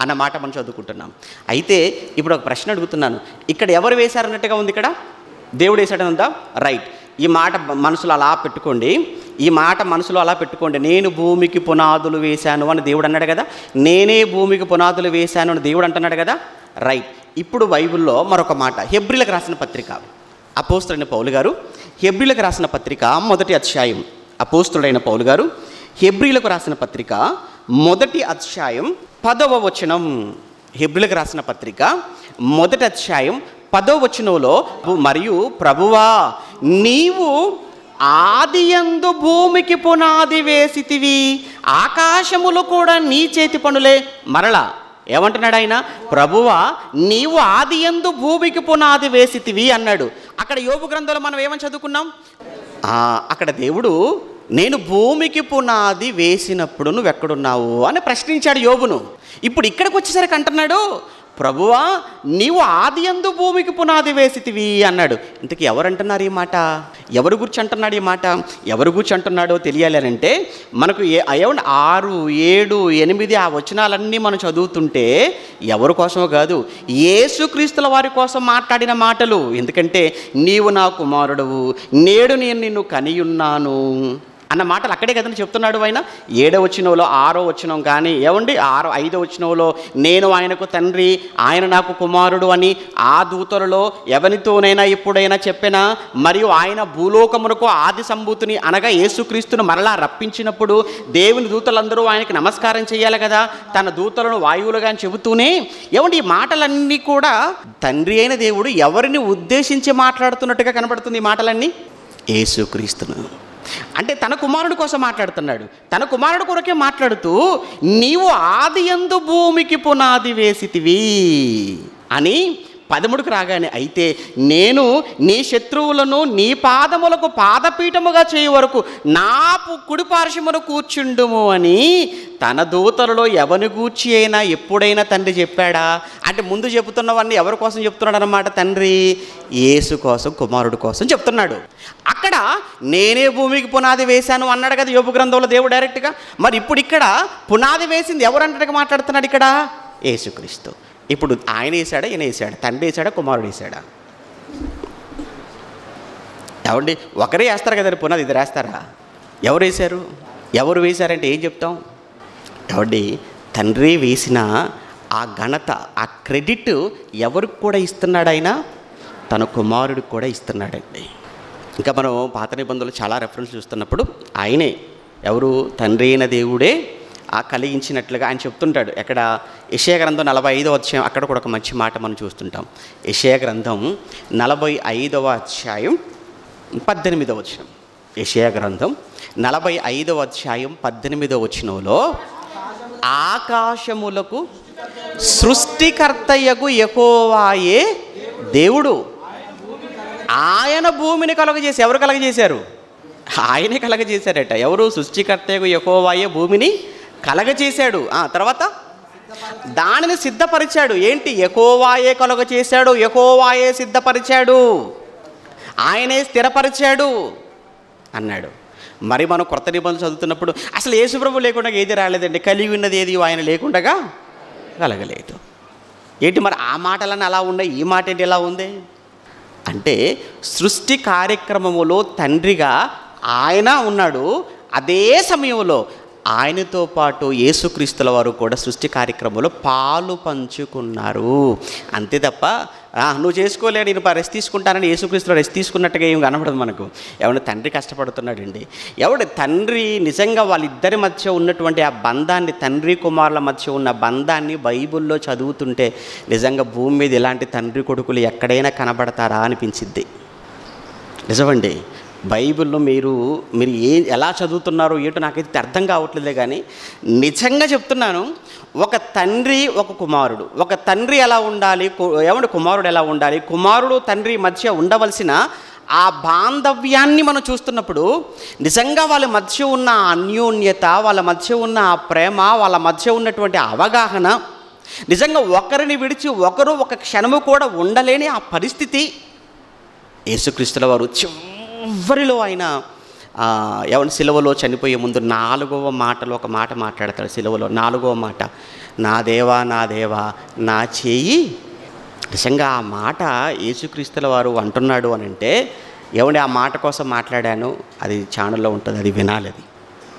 అన్న మాట మనం చదువుకుంటున్నాం. అయితే ఇప్పుడు ఒక ప్రశ్న అడుగుతున్నాను. ఇక్కడ ఎవరు వేశారన్నట్టుగా ఉంది ఇక్కడ? దేవుడు వేశాడని ఉందా రైట్. ఈ మాట మనసులో అలా పెట్టుకోండి. ఈ మాట మనసులో అలా పెట్టుకోండి. నేను భూమికి పునాదులు వేశాను అని దేవుడు అన్నాడు కదా? నేనే భూమికి పునాదులు వేశాను అని దేవుడు అంటున్నాడు కదా? రైట్. ఇప్పుడు బైబిల్లో మరొక మాట. హెబ్రిలకు రాసిన పత్రిక. అపోస్తుడైన పౌలు గారు హెబ్రిలకు రాసిన పత్రిక మొదటి అధ్యాయం. అపోస్తుడైన పౌలు గారు హెబ్రిలకు రాసిన పత్రిక మొదటి అధ్యాయం పదవ వచనం. హెబ్రిలకు రాసిన పత్రిక మొదటి అధ్యాయం పదవ వచనంలో మరియు ప్రభువా నీవు ఆదియందు భూమికి పునాది వేసితివి ఆకాశములు కూడా నీ చేతి పనులే. మరలా ఏమంటున్నాడు ఆయన? ప్రభువా నీవు ఆదియందు భూమికి పునాది వేసితివి అన్నాడు. అక్కడ యోగు గ్రంథంలో మనం ఏమని చదువుకున్నాం? అక్కడ దేవుడు నేను భూమికి పునాది వేసినప్పుడు నువ్వు ఎక్కడున్నావు అని ప్రశ్నించాడు యోగును ఇప్పుడు ఇక్కడికి వచ్చేసరికి అంటున్నాడు ప్రభువా నీవు ఆది ఎందు భూమికి పునాది వేసితివి అన్నాడు. ఇంతకీ ఎవరు అంటున్నారు ఈ మాట? ఎవరి గురించి అంటున్నాడు ఈ మాట? ఎవరి గురించి అంటున్నాడో తెలియాలనంటే మనకు ఏ ఏమంటే ఆరు ఏడు ఎనిమిది ఆ వచనాలన్నీ మనం చదువుతుంటే ఎవరి కోసమో కాదు ఏసుక్రీస్తుల వారి కోసం మాట్లాడిన మాటలు. ఎందుకంటే నీవు నా కుమారుడవు నేడు నేను నిన్ను కనియున్నాను. అన్న మాటలు అక్కడే కదండి చెప్తున్నాడు ఆయన. ఏడో వచ్చినవులో ఆరో వచ్చినం కానీ ఏమండి? ఆరో ఐదో వచ్చినవులో నేను ఆయనకు తండ్రి ఆయన నాకు కుమారుడు అని ఆ దూతలలో ఎవరితోనైనా ఎప్పుడైనా చెప్పినా మరియు ఆయన భూలోకమునకు ఆది సంభూతిని అనగా యేసుక్రీస్తును మరలా రప్పించినప్పుడు దేవుని దూతలందరూ ఆయనకి నమస్కారం చేయాలి కదా? తన దూతలను వాయువులుగా చెబుతూనే ఏమండి? ఈ మాటలన్నీ కూడా తండ్రి అయిన దేవుడు ఎవరిని ఉద్దేశించి మాట్లాడుతున్నట్టుగా కనబడుతుంది ఈ మాటలన్నీ? యేసుక్రీస్తును. అంటే తన కుమారుడి కోసం మాట్లాడుతున్నాడు. తన కుమారుడు కొరకే మాట్లాడుతూ నీవు ఆది యందు భూమికి పునాది వేసితివి అని పదమూడుకు రాగానే అయితే నేను నీ శత్రువులను నీ పాదములకు పాదపీఠముగా చేయు వరకు నా కుడి పార్శ్వమును కూర్చుండుము అని తన దూతలలో ఎవని గూర్చి అయినా ఎప్పుడైనా తండ్రి చెప్పాడా? అంటే ముందు చెబుతున్నవన్నీ ఎవరి కోసం చెప్తున్నాడు అనమాట తండ్రి? యేసు కోసం కుమారుడు కోసం చెప్తున్నాడు అక్కడ నేనే భూమికి పునాది వేశాను అన్నాడు కదా యోపు గ్రంథంలో దేవుడు డైరెక్ట్గా. మరి ఇప్పుడు ఇక్కడ పునాది వేసింది ఎవరు మాట్లాడుతున్నాడు ఇక్కడ? యేసుక్రీస్తు. ఇప్పుడు ఆయన వేసాడా ఈయన వేసాడా? తండ్రి వేసాడా కుమారుడు వేసాడా? ఎవండి ఒకరే వేస్తారు కదండి పునాది ఇద్దరు వేస్తారా? ఎవరు వేశారు? ఎవరు వేశారంటే ఏం చెప్తాం? ఏమండి తండ్రి వేసిన ఆ ఘనత ఆ క్రెడిట్ ఎవరికి కూడా ఇస్తున్నాడు ఆయన? తన కుమారుడికి కూడా ఇస్తున్నాడండి. ఇంకా మనం పాత నిబంధనలు చాలా రెఫరెన్స్ చూస్తున్నప్పుడు ఆయనే ఎవరు? తండ్రి అయిన దేవుడే ఆ కలిగించినట్లుగా ఆయన చెప్తుంటాడు. ఎక్కడ? యషయ గ్రంథం నలభై ఐదవ అధ్యాయం అక్కడ కూడా ఒక మంచి మాట మనం చూస్తుంటాం. యషయ గ్రంథం నలభై ఐదవ అధ్యాయం పద్దెనిమిదవ వచనం. యషయ గ్రంథం నలభై ఐదవ అధ్యాయం పద్దెనిమిదవ వచనంలో ఆకాశములకు సృష్టికర్తయ్యకు ఎకోవాయే దేవుడు. ఆయన భూమిని కలగజేసి ఎవరు కలగజేశారు? ఆయనే కలగజేశారట. ఎవరు? సృష్టికర్తయ్యకు ఎకోవాయే భూమిని కలగచేశాడు. ఆ తర్వాత? దానిని సిద్ధపరిచాడు. ఏంటి? ఎకోవాయే కలుగ చేశాడు ఎకోవాయే సిద్ధపరిచాడు. ఆయనే స్థిరపరిచాడు అన్నాడు. మరి మనం కొత్త నిబంధనలు చదువుతున్నప్పుడు అసలు యేసుప్రభు లేకుండా ఏది రాలేదండి. కలిగి ఉన్నది ఏది ఆయన లేకుండగా కలగలేదు. ఏంటి మరి ఆ మాటలను అలా ఉన్నాయి? ఈ మాట ఏంటి? ఎలా ఉంది? అంటే సృష్టి కార్యక్రమములో తండ్రిగా ఆయన ఉన్నాడు. అదే సమయంలో ఆయనతో పాటు యేసుక్రీస్తుల వారు కూడా సృష్టి కార్యక్రమంలో పాలు పంచుకున్నారు. అంతే తప్ప నువ్వు చేసుకోలే నేను రెస్ట్ తీసుకుంటానని యేసుక్రీస్తులో రెస్ట్ తీసుకున్నట్టుగా ఏం కనబడదు మనకు. ఎవడు తండ్రి కష్టపడుతున్నాడండి. ఎవడు తండ్రి నిజంగా వాళ్ళిద్దరి మధ్య ఉన్నటువంటి ఆ బంధాన్ని తండ్రి కుమారుల మధ్య ఉన్న బంధాన్ని బైబిల్లో చదువుతుంటే నిజంగా భూమి మీద ఇలాంటి తండ్రి కొడుకులు ఎక్కడైనా కనబడతారా అనిపించింది నిజమండి? బైబిల్లో మీరు మీరు ఏ ఎలా చదువుతున్నారో ఏటో నాకైతే అర్థం కావట్లేదే కానీ నిజంగా చెప్తున్నాను ఒక తండ్రి ఒక కుమారుడు. ఒక తండ్రి ఎలా ఉండాలి ఏమంటే కుమారుడు ఎలా ఉండాలి? కుమారుడు తండ్రి మధ్య ఉండవలసిన ఆ బాంధవ్యాన్ని మనం చూస్తున్నప్పుడు నిజంగా వాళ్ళ మధ్య ఉన్న అన్యోన్యత వాళ్ళ మధ్య ఉన్న ఆ ప్రేమ వాళ్ళ మధ్య ఉన్నటువంటి అవగాహన నిజంగా ఒకరిని విడిచి ఒకరు ఒక క్షణము కూడా ఉండలేని ఆ పరిస్థితి. యేసుక్రీస్తుల వారు చివరిలో ఆయన ఎవరి సిలువలో చనిపోయే ముందు నాలుగవ మాటలో ఒక మాట మాట్లాడతాడు సిలువలో. నాలుగవ మాట నా దేవా నా దేవా నా చేయి. నిజంగా ఆ మాట యేసుక్రీస్తుల వారు అంటున్నాడు అని అంటే ఏమండి ఆ మాట కోసం మాట్లాడాను? అది ఛానల్లో ఉంటుంది అది వినాలి అది.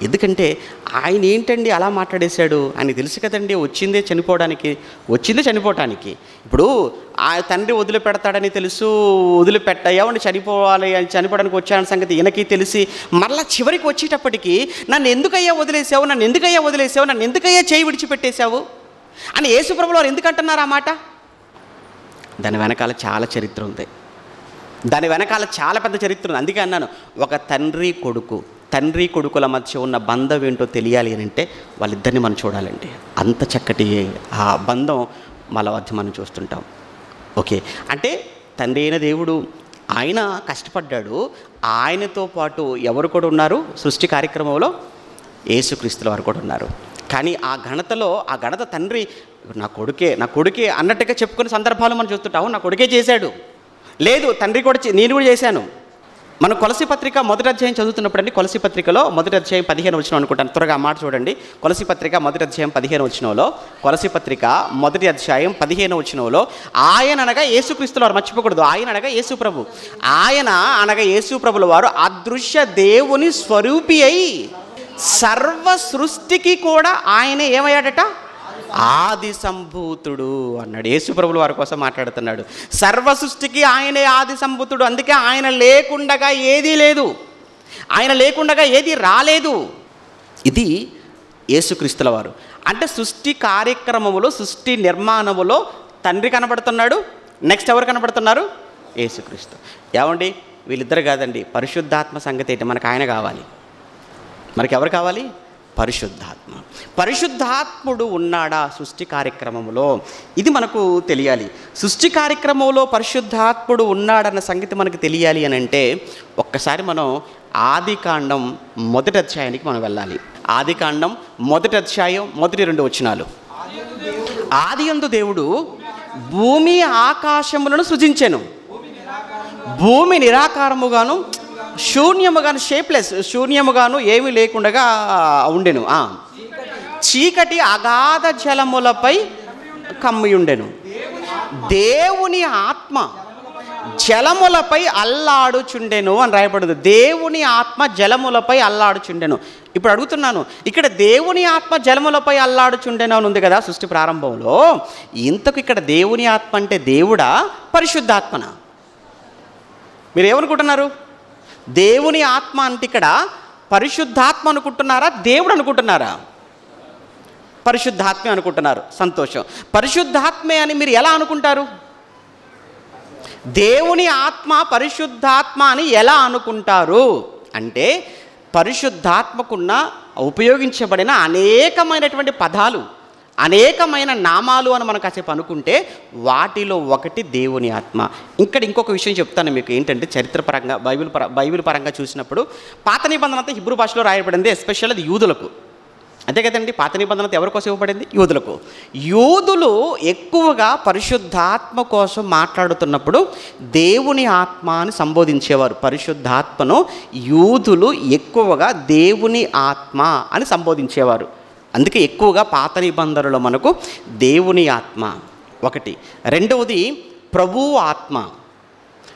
ఎందుకంటే ఆయన ఏంటండి అలా మాట్లాడేశాడు అని తెలుసు కదండి వచ్చిందే చనిపోవడానికి వచ్చిందే చనిపోవటానికి. ఇప్పుడు ఆ తండ్రి వదిలిపెడతాడని తెలుసు వదిలిపెట్ట ఏమండి చనిపోవాలి అని చనిపోవడానికి వచ్చాడని సంగతి ఈయనకి తెలిసి మరలా చివరికి వచ్చేటప్పటికి నన్ను ఎందుకయ్యా వదిలేసావు నన్ను ఎందుకయ్యా వదిలేసావు నన్ను ఎందుకయ్యా చేయి విడిచిపెట్టేశావు? అని యేసుప్రభులు వారు ఎందుకు అంటున్నారు ఆ మాట? దాని వెనకాల చాలా చరిత్ర ఉంది. దాని వెనకాల చాలా పెద్ద చరిత్ర ఉంది. అందుకే అన్నాను ఒక తండ్రి కొడుకు తండ్రి కొడుకుల మధ్య ఉన్న బంధం ఏంటో తెలియాలి అని అంటే వాళ్ళిద్దరిని మనం చూడాలండి. అంత చక్కటి ఆ బంధం వాళ్ళ మధ్య మనం చూస్తుంటాం. ఓకే. అంటే తండ్రి అయిన దేవుడు ఆయన కష్టపడ్డాడు. ఆయనతో పాటు ఎవరు కూడా ఉన్నారు? సృష్టి కార్యక్రమంలో యేసుక్రీస్తుల వారు కూడా ఉన్నారు. కానీ ఆ ఘనతలో ఆ ఘనత తండ్రి నా కొడుకే నా కొడుకే అన్నట్టుగా చెప్పుకునే సందర్భాలు మనం చూస్తుంటాం. నా కొడుకే చేశాడు. లేదు తండ్రి కూడా చే- నేను కూడా చేశాను. మనం కొలసి పత్రిక మొదటి అధ్యాయం చదువుతున్నప్పుడు అండి కొలసి పత్రికలో మొదటి అధ్యాయం పదిహేను వచ్చిన అనుకుంటాను. త్వరగా మాట చూడండి. కొలసి పత్రిక మొదటి అధ్యాయం పదిహేను వచ్చినలో కొలసి పత్రిక మొదటి అధ్యాయం పదిహేను వచ్చినలో ఆయన అనగా యేసుక్రీస్తుల వారు మర్చిపోకూడదు. ఆయన అనగా యేసు ప్రభు ఆయన అనగా యేసు ప్రభుల వారు అదృశ్య దేవుని స్వరూపి అయి సర్వ సృష్టికి కూడా ఆయన ఏమయ్యాడట? ఆది సంభూతుడు అన్నాడు. యేసుప్రభులు వారి కోసం మాట్లాడుతున్నాడు. సర్వ సృష్టికి ఆయనే ఆది సంభూతుడు. అందుకే ఆయన లేకుండగా ఏదీ లేదు. ఆయన లేకుండగా ఏది రాలేదు. ఇది యేసుక్రీస్తుల వారు. అంటే సృష్టి కార్యక్రమములో సృష్టి నిర్మాణములో తండ్రి కనబడుతున్నాడు. నెక్స్ట్ ఎవరు కనబడుతున్నారు? యేసుక్రీస్తు. ఏమండి? వీళ్ళిద్దరు కాదండి. పరిశుద్ధాత్మ సంగతి ఏంటి? మనకు ఆయన కావాలి. మనకి ఎవరు కావాలి? పరిశుద్ధాత్మ. పరిశుద్ధాత్ముడు ఉన్నాడా సృష్టి కార్యక్రమంలో ఇది మనకు తెలియాలి. సృష్టి కార్యక్రమంలో పరిశుద్ధాత్ముడు ఉన్నాడన్న సంగతి మనకు తెలియాలి అని అంటే ఒక్కసారి మనం ఆది కాండం మొదటి అధ్యాయానికి మనం వెళ్ళాలి. ఆది కాండం మొదటి అధ్యాయం మొదటి రెండు వచనాలు. ఆది అందు దేవుడు భూమి ఆకాశములను సృజించాను. భూమి నిరాకారముగాను శూన్యముగాను షేప్లెస్ శూన్యముగాను ఏమీ లేకుండగా ఉండెను. చీకటి అగాధ జలములపై కమ్మి ఉండెను. దేవుని ఆత్మ జలములపై అల్లాడుచుండెను అని రాయబడదు. దేవుని ఆత్మ జలములపై అల్లాడుచుండెను. ఇప్పుడు అడుగుతున్నాను ఇక్కడ దేవుని ఆత్మ జలములపై అల్లాడుచుండెను అని ఉంది కదా సృష్టి ప్రారంభంలో. ఇంతకు ఇక్కడ దేవుని ఆత్మ అంటే దేవుడా పరిశుద్ధాత్మన? మీరు ఏమనుకుంటున్నారు దేవుని ఆత్మ అంటే ఇక్కడ పరిశుద్ధాత్మ అనుకుంటున్నారా? దేవుడు అనుకుంటున్నారా? పరిశుద్ధాత్మే అనుకుంటున్నారు. సంతోషం. పరిశుద్ధాత్మే అని మీరు ఎలా అనుకుంటారు? దేవుని ఆత్మ పరిశుద్ధాత్మ అని ఎలా అనుకుంటారు? అంటే పరిశుద్ధాత్మకున్న ఉపయోగించబడిన అనేకమైనటువంటి పదాలు. అనేకమైన నామాలు అని మనం కాసేపు అనుకుంటే వాటిలో ఒకటి దేవుని ఆత్మ. ఇక్కడ ఇంకొక విషయం చెప్తాను మీకు ఏంటంటే చరిత్రపరంగా బైబిల్ పర బైబిల్ పరంగా చూసినప్పుడు పాత నిబంధన అంతా హిబ్రూ భాషలో రాయబడింది ఎస్పెషల్ అది యూదులకు. అంతే కదండి పాత నిబంధన ఎవరి కోసం ఇవ్వబడింది? యూదులకు. యూదులు ఎక్కువగా పరిశుద్ధాత్మ కోసం మాట్లాడుతున్నప్పుడు దేవుని ఆత్మ అని సంబోధించేవారు. పరిశుద్ధాత్మను యూదులు ఎక్కువగా దేవుని ఆత్మ అని సంబోధించేవారు. అందుకే ఎక్కువగా పాత నిబంధనలో మనకు దేవుని ఆత్మ ఒకటి. రెండవది ప్రభువు ఆత్మ.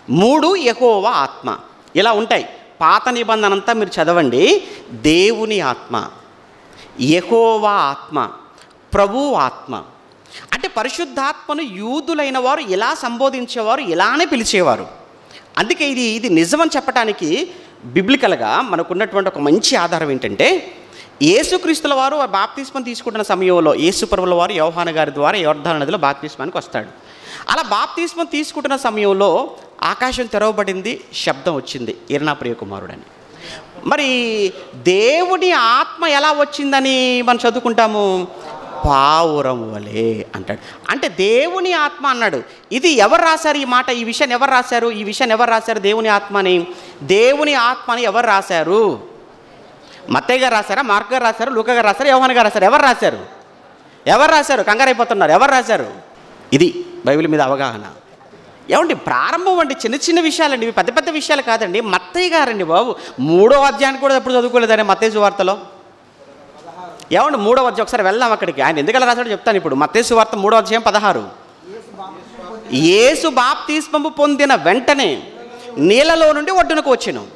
మూడు యెహోవా ఆత్మ. ఇలా ఉంటాయి. పాత నిబంధన అంతా మీరు చదవండి. దేవుని ఆత్మ యెహోవా ఆత్మ ప్రభు ఆత్మ. అంటే పరిశుద్ధాత్మను యూదులైన వారు ఇలా సంబోధించేవారు ఇలానే పిలిచేవారు. అందుకే ఇది ఇది నిజమని చెప్పడానికి బిబ్లికల్గా మనకున్నటువంటి ఒక మంచి ఆధారం ఏంటంటే యేసుక్రీస్తుల వారు బాప్తిస్మం తీసుకుంటున్న సమయంలో యేసుప్రభుల వారు యోహాన గారి ద్వారా యోర్ధాన నదిలో బాప్తిస్మానికి వస్తాడు. అలా బాప్తిస్మం తీసుకుంటున్న సమయంలో ఆకాశం తెరవబడింది శబ్దం వచ్చింది ఇరణా ప్రియకుమారుడని. మరి దేవుని ఆత్మ ఎలా వచ్చిందని మనం చదువుకుంటాము? పావురం వలే అంటాడు. అంటే దేవుని ఆత్మ అన్నాడు. ఇది ఎవరు రాశారు ఈ మాట? ఈ విషయాన్ని ఎవరు రాశారు? ఈ విషయాన్ని ఎవరు రాశారు దేవుని ఆత్మని? దేవుని ఆత్మని ఎవరు రాశారు? మత్తయ్య గారు రాశారా? మార్క్ గారు రాశారు? లూక గారు రాశారు? యోహాన్ గారు రాశారు? ఎవరు రాశారు? ఎవరు రాశారు? కంగారైపోతున్నారు. ఎవరు రాశారు? ఇది బైబిల్ మీద అవగాహన. ఏమండి ప్రారంభం అండి చిన్న చిన్న విషయాలండి. ఇవి పెద్ద పెద్ద విషయాలు కాదండి. మత్తయ్య గారండి బాబు. మూడో అధ్యాయాన్ని కూడా ఎప్పుడు చదువుకోలేదండి మత్తయ్య సువార్తలో? ఏమండి మూడో అధ్యాయం. ఒకసారి వెళ్దాం అక్కడికి. ఆయన ఎందుకలా రాశాడో చెప్తాను ఇప్పుడు. మత్తయ్య సువార్త మూడో అధ్యాయం పదహారు. యేసు బాప్తిస్మము పొందిన వెంటనే నీళ్ళలో నుండి ఒడ్డునకు వచ్చాను.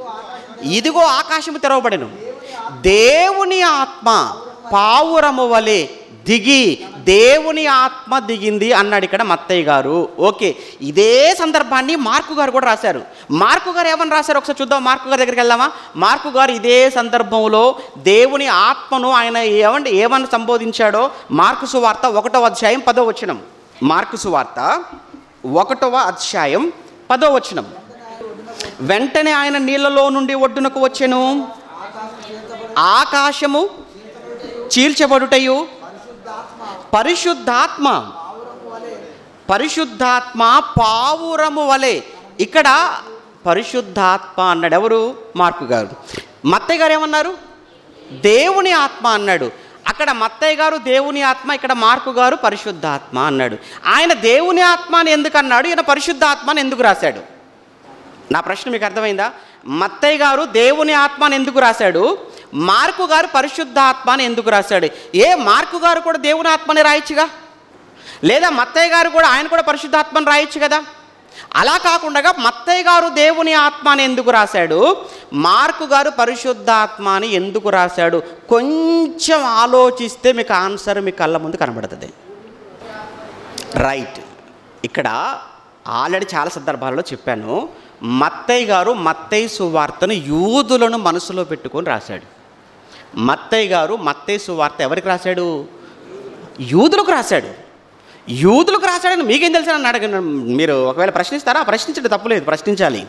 ఇదిగో ఆకాశము తెరవబడెను. దేవుని ఆత్మ పావురము వలె దిగి దేవుని ఆత్మ దిగింది అన్నాడు ఇక్కడ మత్తయ్య గారు. ఓకే ఇదే సందర్భాన్ని మార్కు గారు కూడా రాశారు. మార్కు గారు ఏమని రాశారు ఒకసారి చూద్దాం. మార్కు గారి దగ్గరికి వెళ్దామా? మార్కు గారు ఇదే సందర్భంలో దేవుని ఆత్మను ఆయన ఏమండి ఏమని సంబోధించాడో? మార్కు సువార్త ఒకటో అధ్యాయం పదో వచనం. మార్కు సువార్త ఒకటవ అధ్యాయం పదో వచనం. వెంటనే ఆయన నీళ్ళలో నుండి ఒడ్డునకు వచ్చెను. ఆకాశము చీల్చబడుటయు? పరిశుద్ధాత్మ. పరిశుద్ధాత్మ పావురము వలె. ఇక్కడ పరిశుద్ధాత్మ అన్నాడు ఎవరు? మార్కు గారు. మత్తయ్య గారు ఏమన్నారు? దేవుని ఆత్మ అన్నాడు. అక్కడ మత్తయ్య గారు దేవుని ఆత్మ ఇక్కడ మార్కు గారు పరిశుద్ధాత్మ అన్నాడు. ఆయన దేవుని ఆత్మ అని ఎందుకు అన్నాడు? ఈయన పరిశుద్ధాత్మ అని ఎందుకు రాశాడు? నా ప్రశ్న మీకు అర్థమైందా? మత్తయ్య గారు దేవుని ఆత్మని ఎందుకు రాశాడు? మార్కు గారు పరిశుద్ధ ఆత్మని ఎందుకు రాశాడు? ఏ మార్కు గారు కూడా దేవుని ఆత్మని రాయొచ్చుగా? లేదా మత్తయ్య గారు కూడా ఆయన కూడా పరిశుద్ధాత్మని రాయొచ్చు కదా? అలా కాకుండా మత్తయ్య గారు దేవుని ఆత్మ అని ఎందుకు రాశాడు? మార్కు గారు పరిశుద్ధాత్మ అని ఎందుకు రాశాడు? కొంచెం ఆలోచిస్తే మీకు ఆన్సర్ మీ కళ్ళ ముందు కనబడుతుంది. రైట్. ఇక్కడ ఆల్రెడీ చాలా సందర్భాల్లో చెప్పాను. మత్తయ్య గారు మత్తయ్య సువార్తను యూదులను మనసులో పెట్టుకొని రాశాడు. మత్తయ్య గారు మత్తయ్య సువార్త ఎవరికి రాశాడు? యూదులకు రాశాడు. యూదులకు రాశాడని మీకేం తెలుసు అని అడగ మీరు ఒకవేళ ప్రశ్నిస్తారా? ప్రశ్నించడం తప్పులేదు ప్రశ్నించాలి.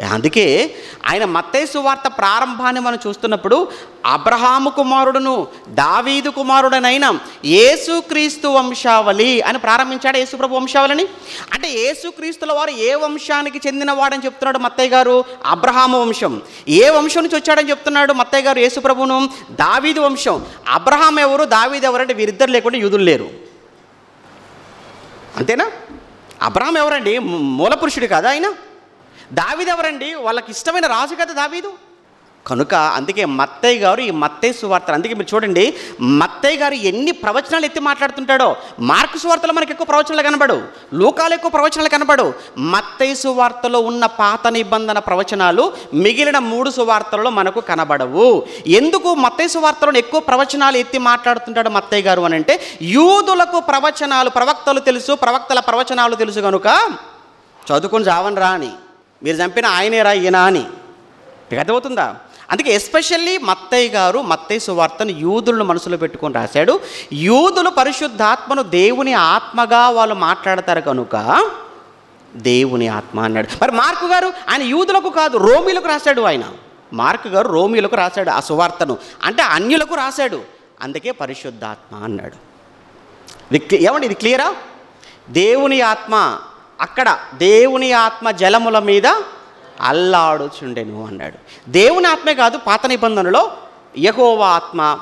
అందుకే ఆయన మత్తేసు వార్త ప్రారంభాన్ని మనం చూస్తున్నప్పుడు అబ్రహాము కుమారుడును దావీదు కుమారుడనైన యేసుక్రీస్తు వంశావళి అని ప్రారంభించాడు యేసుప్రభు వంశావళిని. అంటే యేసుక్రీస్తుల వారు ఏ వంశానికి చెందినవాడని చెప్తున్నాడు మత్తయ్య గారు? అబ్రహాము వంశం. ఏ వంశం నుంచి వచ్చాడని చెప్తున్నాడు మత్తయ్య గారు? యేసుప్రభును దావీదు వంశం. అబ్రహాం ఎవరు? దావీదు ఎవరంటే వీరిద్దరు లేకుండా యూదులు లేరు. అంతేనా? అబ్రహాం ఎవరండి? మూల పురుషుడు కదా ఆయన? దావిదెవరండి? ఎవరండి వాళ్ళకి ఇష్టమైన రాజు కదా దావీదు? కనుక అందుకే మత్తయ్య గారు ఈ మత్తయ్య సువార్త అందుకే మీరు చూడండి మత్తయ్య గారు ఎన్ని ప్రవచనాలు ఎత్తి మాట్లాడుతుంటాడో మార్కు సువార్తలో మనకి ఎక్కువ ప్రవచనాలు కనబడు లోకాలు ఎక్కువ ప్రవచనాలు కనబడు మత్తయ్య సువార్తలో ఉన్న పాత నిబంధన ప్రవచనాలు మిగిలిన మూడు సువార్తలలో మనకు కనబడవు. ఎందుకు మత్తయ్య సువార్తలను ఎక్కువ ప్రవచనాలు ఎత్తి మాట్లాడుతుంటాడు మత్తయ్య గారు అని అంటే యూదులకు ప్రవచనాలు ప్రవక్తలు తెలుసు ప్రవక్తల ప్రవచనాలు తెలుసు కనుక చదువుకొని జావన్ రా అని మీరు చంపిన ఆయనే రా ఈయన అని. మీకు అర్థమవుతుందా? అందుకే ఎస్పెషల్లీ మత్తయ్య గారు మత్తయ్య సువార్తను యూదులను మనసులో పెట్టుకొని రాశాడు. యూదులు పరిశుద్ధాత్మను దేవుని ఆత్మగా వాళ్ళు మాట్లాడతారు కనుక దేవుని ఆత్మ అన్నాడు. మరి మార్కు గారు ఆయన యూదులకు కాదు రోమిలకు రాశాడు ఆయన. మార్కు గారు రోమిలకు రాశాడు ఆ సువార్తను. అంటే అన్యులకు రాశాడు. అందుకే పరిశుద్ధాత్మ అన్నాడు. ఇది ఏమండి ఇది క్లియరా? దేవుని ఆత్మ అక్కడ దేవుని ఆత్మ జలముల మీద అల్లాడుచుండెను అన్నాడు. దేవుని ఆత్మే కాదు పాత నిబంధనలో యహోవ ఆత్మ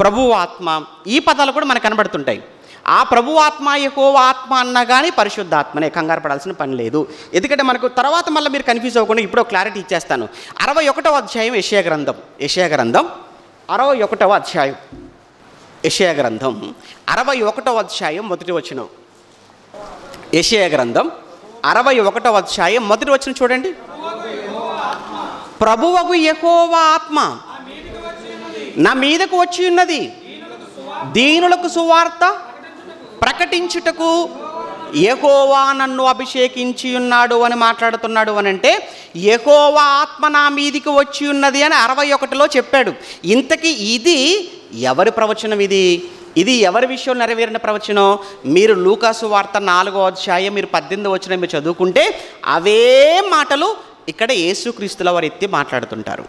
ప్రభువు ఆత్మ ఈ పదాలు కూడా మనకు కనబడుతుంటాయి. ఆ ప్రభు ఆత్మ ఆత్మ అన్నా కానీ పరిశుద్ధాత్మనే కంగారు పడాల్సిన పని లేదు. ఎందుకంటే మనకు తర్వాత మళ్ళీ మీరు కన్ఫ్యూజ్ అవ్వకుండా ఇప్పుడు క్లారిటీ ఇచ్చేస్తాను. అరవై ఒకటవ అధ్యాయం యషయా గ్రంథం. యషయా గ్రంథం. అరవై ఒకటవ అధ్యాయం. యషయా గ్రంథం. అరవై ఒకటవ అధ్యాయం మొదటి వచ్చినాం యషయా గ్రంథం అరవై ఒకటవ అధ్యాయం. మొదటి వచ్చిన చూడండి. ప్రభువకు యెహోవా ఆత్మ నా మీదకు వచ్చి ఉన్నది. దీనులకు సువార్త ప్రకటించుటకు ఎహోవా నన్ను అభిషేకించి ఉన్నాడు అని మాట్లాడుతున్నాడు అని అంటే ఎహోవా ఆత్మ నా మీదికి వచ్చి ఉన్నది అని అరవై ఒకటిలో చెప్పాడు. ఇంతకీ ఇది ఎవరి ప్రవచనం ఇది? ఇది ఎవరి విషయం నెరవేరిన ప్రవచనం? మీరు లూకాసు వార్త నాలుగో అధ్యాయం మీరు పద్దెనిమిది వచ్చిన మీరు చదువుకుంటే అవే మాటలు ఇక్కడ యేసుక్రీస్తుల వారు ఎత్తి మాట్లాడుతుంటారు.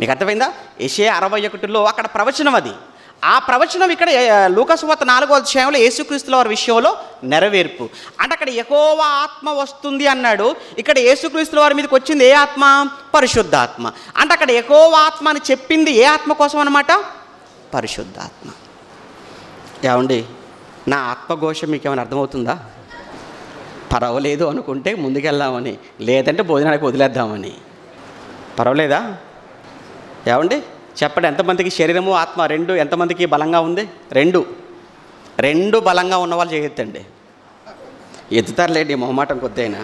మీకు అర్థమైందా? ఏషే అరవై ఒకటిలో అక్కడ ప్రవచనం అది. ఆ ప్రవచనం ఇక్కడ లూకసువార్త నాలుగో అధ్యాయంలో యేసుక్రీస్తుల వారి విషయంలో నెరవేర్పు. అంటే అక్కడ ఎకోవా ఆత్మ వస్తుంది అన్నాడు. ఇక్కడ యేసుక్రీస్తుల వారి మీదకి వచ్చింది ఏ ఆత్మ? పరిశుద్ధాత్మ. అంటే అక్కడ ఎకోవా ఆత్మ అని చెప్పింది ఏ ఆత్మ కోసం అనమాట పరిశుద్ధాత్మ. ఏమండి? నా ఆత్మఘోష మీకు ఏమైనా అర్థమవుతుందా? పర్వాలేదు అనుకుంటే ముందుకెళ్దామని లేదంటే భోజనానికి వదిలేద్దామని. పర్వాలేదా? ఏమండి? చెప్పండి ఎంతమందికి శరీరము ఆత్మ రెండు ఎంతమందికి బలంగా ఉంది? రెండు. రెండు బలంగా ఉన్న వాళ్ళు చేయొద్దండి ఎత్తుతారులేండి మొహమాటం కొద్దైనా.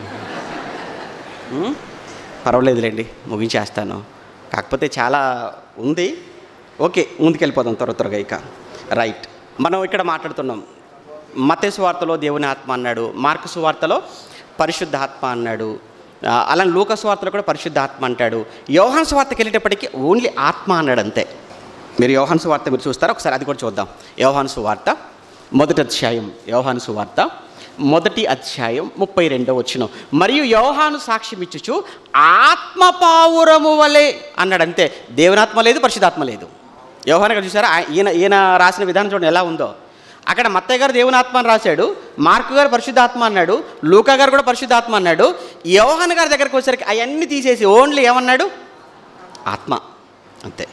పర్వాలేదులేండి ముగించేస్తాను. కాకపోతే చాలా ఉంది. ఓకే ముందుకెళ్ళిపోదాం త్వర త్వరగా ఇక. రైట్. మనం ఇక్కడ మాట్లాడుతున్నాం. మతే సువార్తలో దేవుని ఆత్మ అన్నాడు. మార్కు సువార్తలో పరిశుద్ధ ఆత్మ అన్నాడు. అలా అలానే లూక కూడా పరిశుద్ధ ఆత్మ అంటాడు. యోహాన్ సువార్తకి వెళ్ళేటప్పటికీ ఓన్లీ ఆత్మ అన్నాడు అంతే. మీరు యోహాన్ సువార్త మీరు చూస్తారా? ఒకసారి అది కూడా చూద్దాం. యోహాన్ సువార్త మొదటి అధ్యాయం. యోహాను సువార్త మొదటి అధ్యాయం ముప్పై రెండో వచ్చిన మరియు యోహాను సాక్ష్యం ఇచ్చుచు ఆత్మ పావురము వలె అన్నాడు అంతే. దేవునాత్మ లేదు పరిశుధాత్మ లేదు. యోహాన్ గారు చూసారా? ఈయన ఈయన రాసిన విధానం చూడండి ఎలా ఉందో. అక్కడ మత్తయ్య గారు దేవునాత్మ అని రాశాడు మార్కు గారు పరిశుద్ధాత్మ అన్నాడు లూకా గారు కూడా పరిశుద్ధాత్మ అన్నాడు యోహాన్ గారి దగ్గరికి వచ్చేసరికి అవన్నీ తీసేసి ఓన్లీ ఏమన్నాడు? ఆత్మ. అంతే.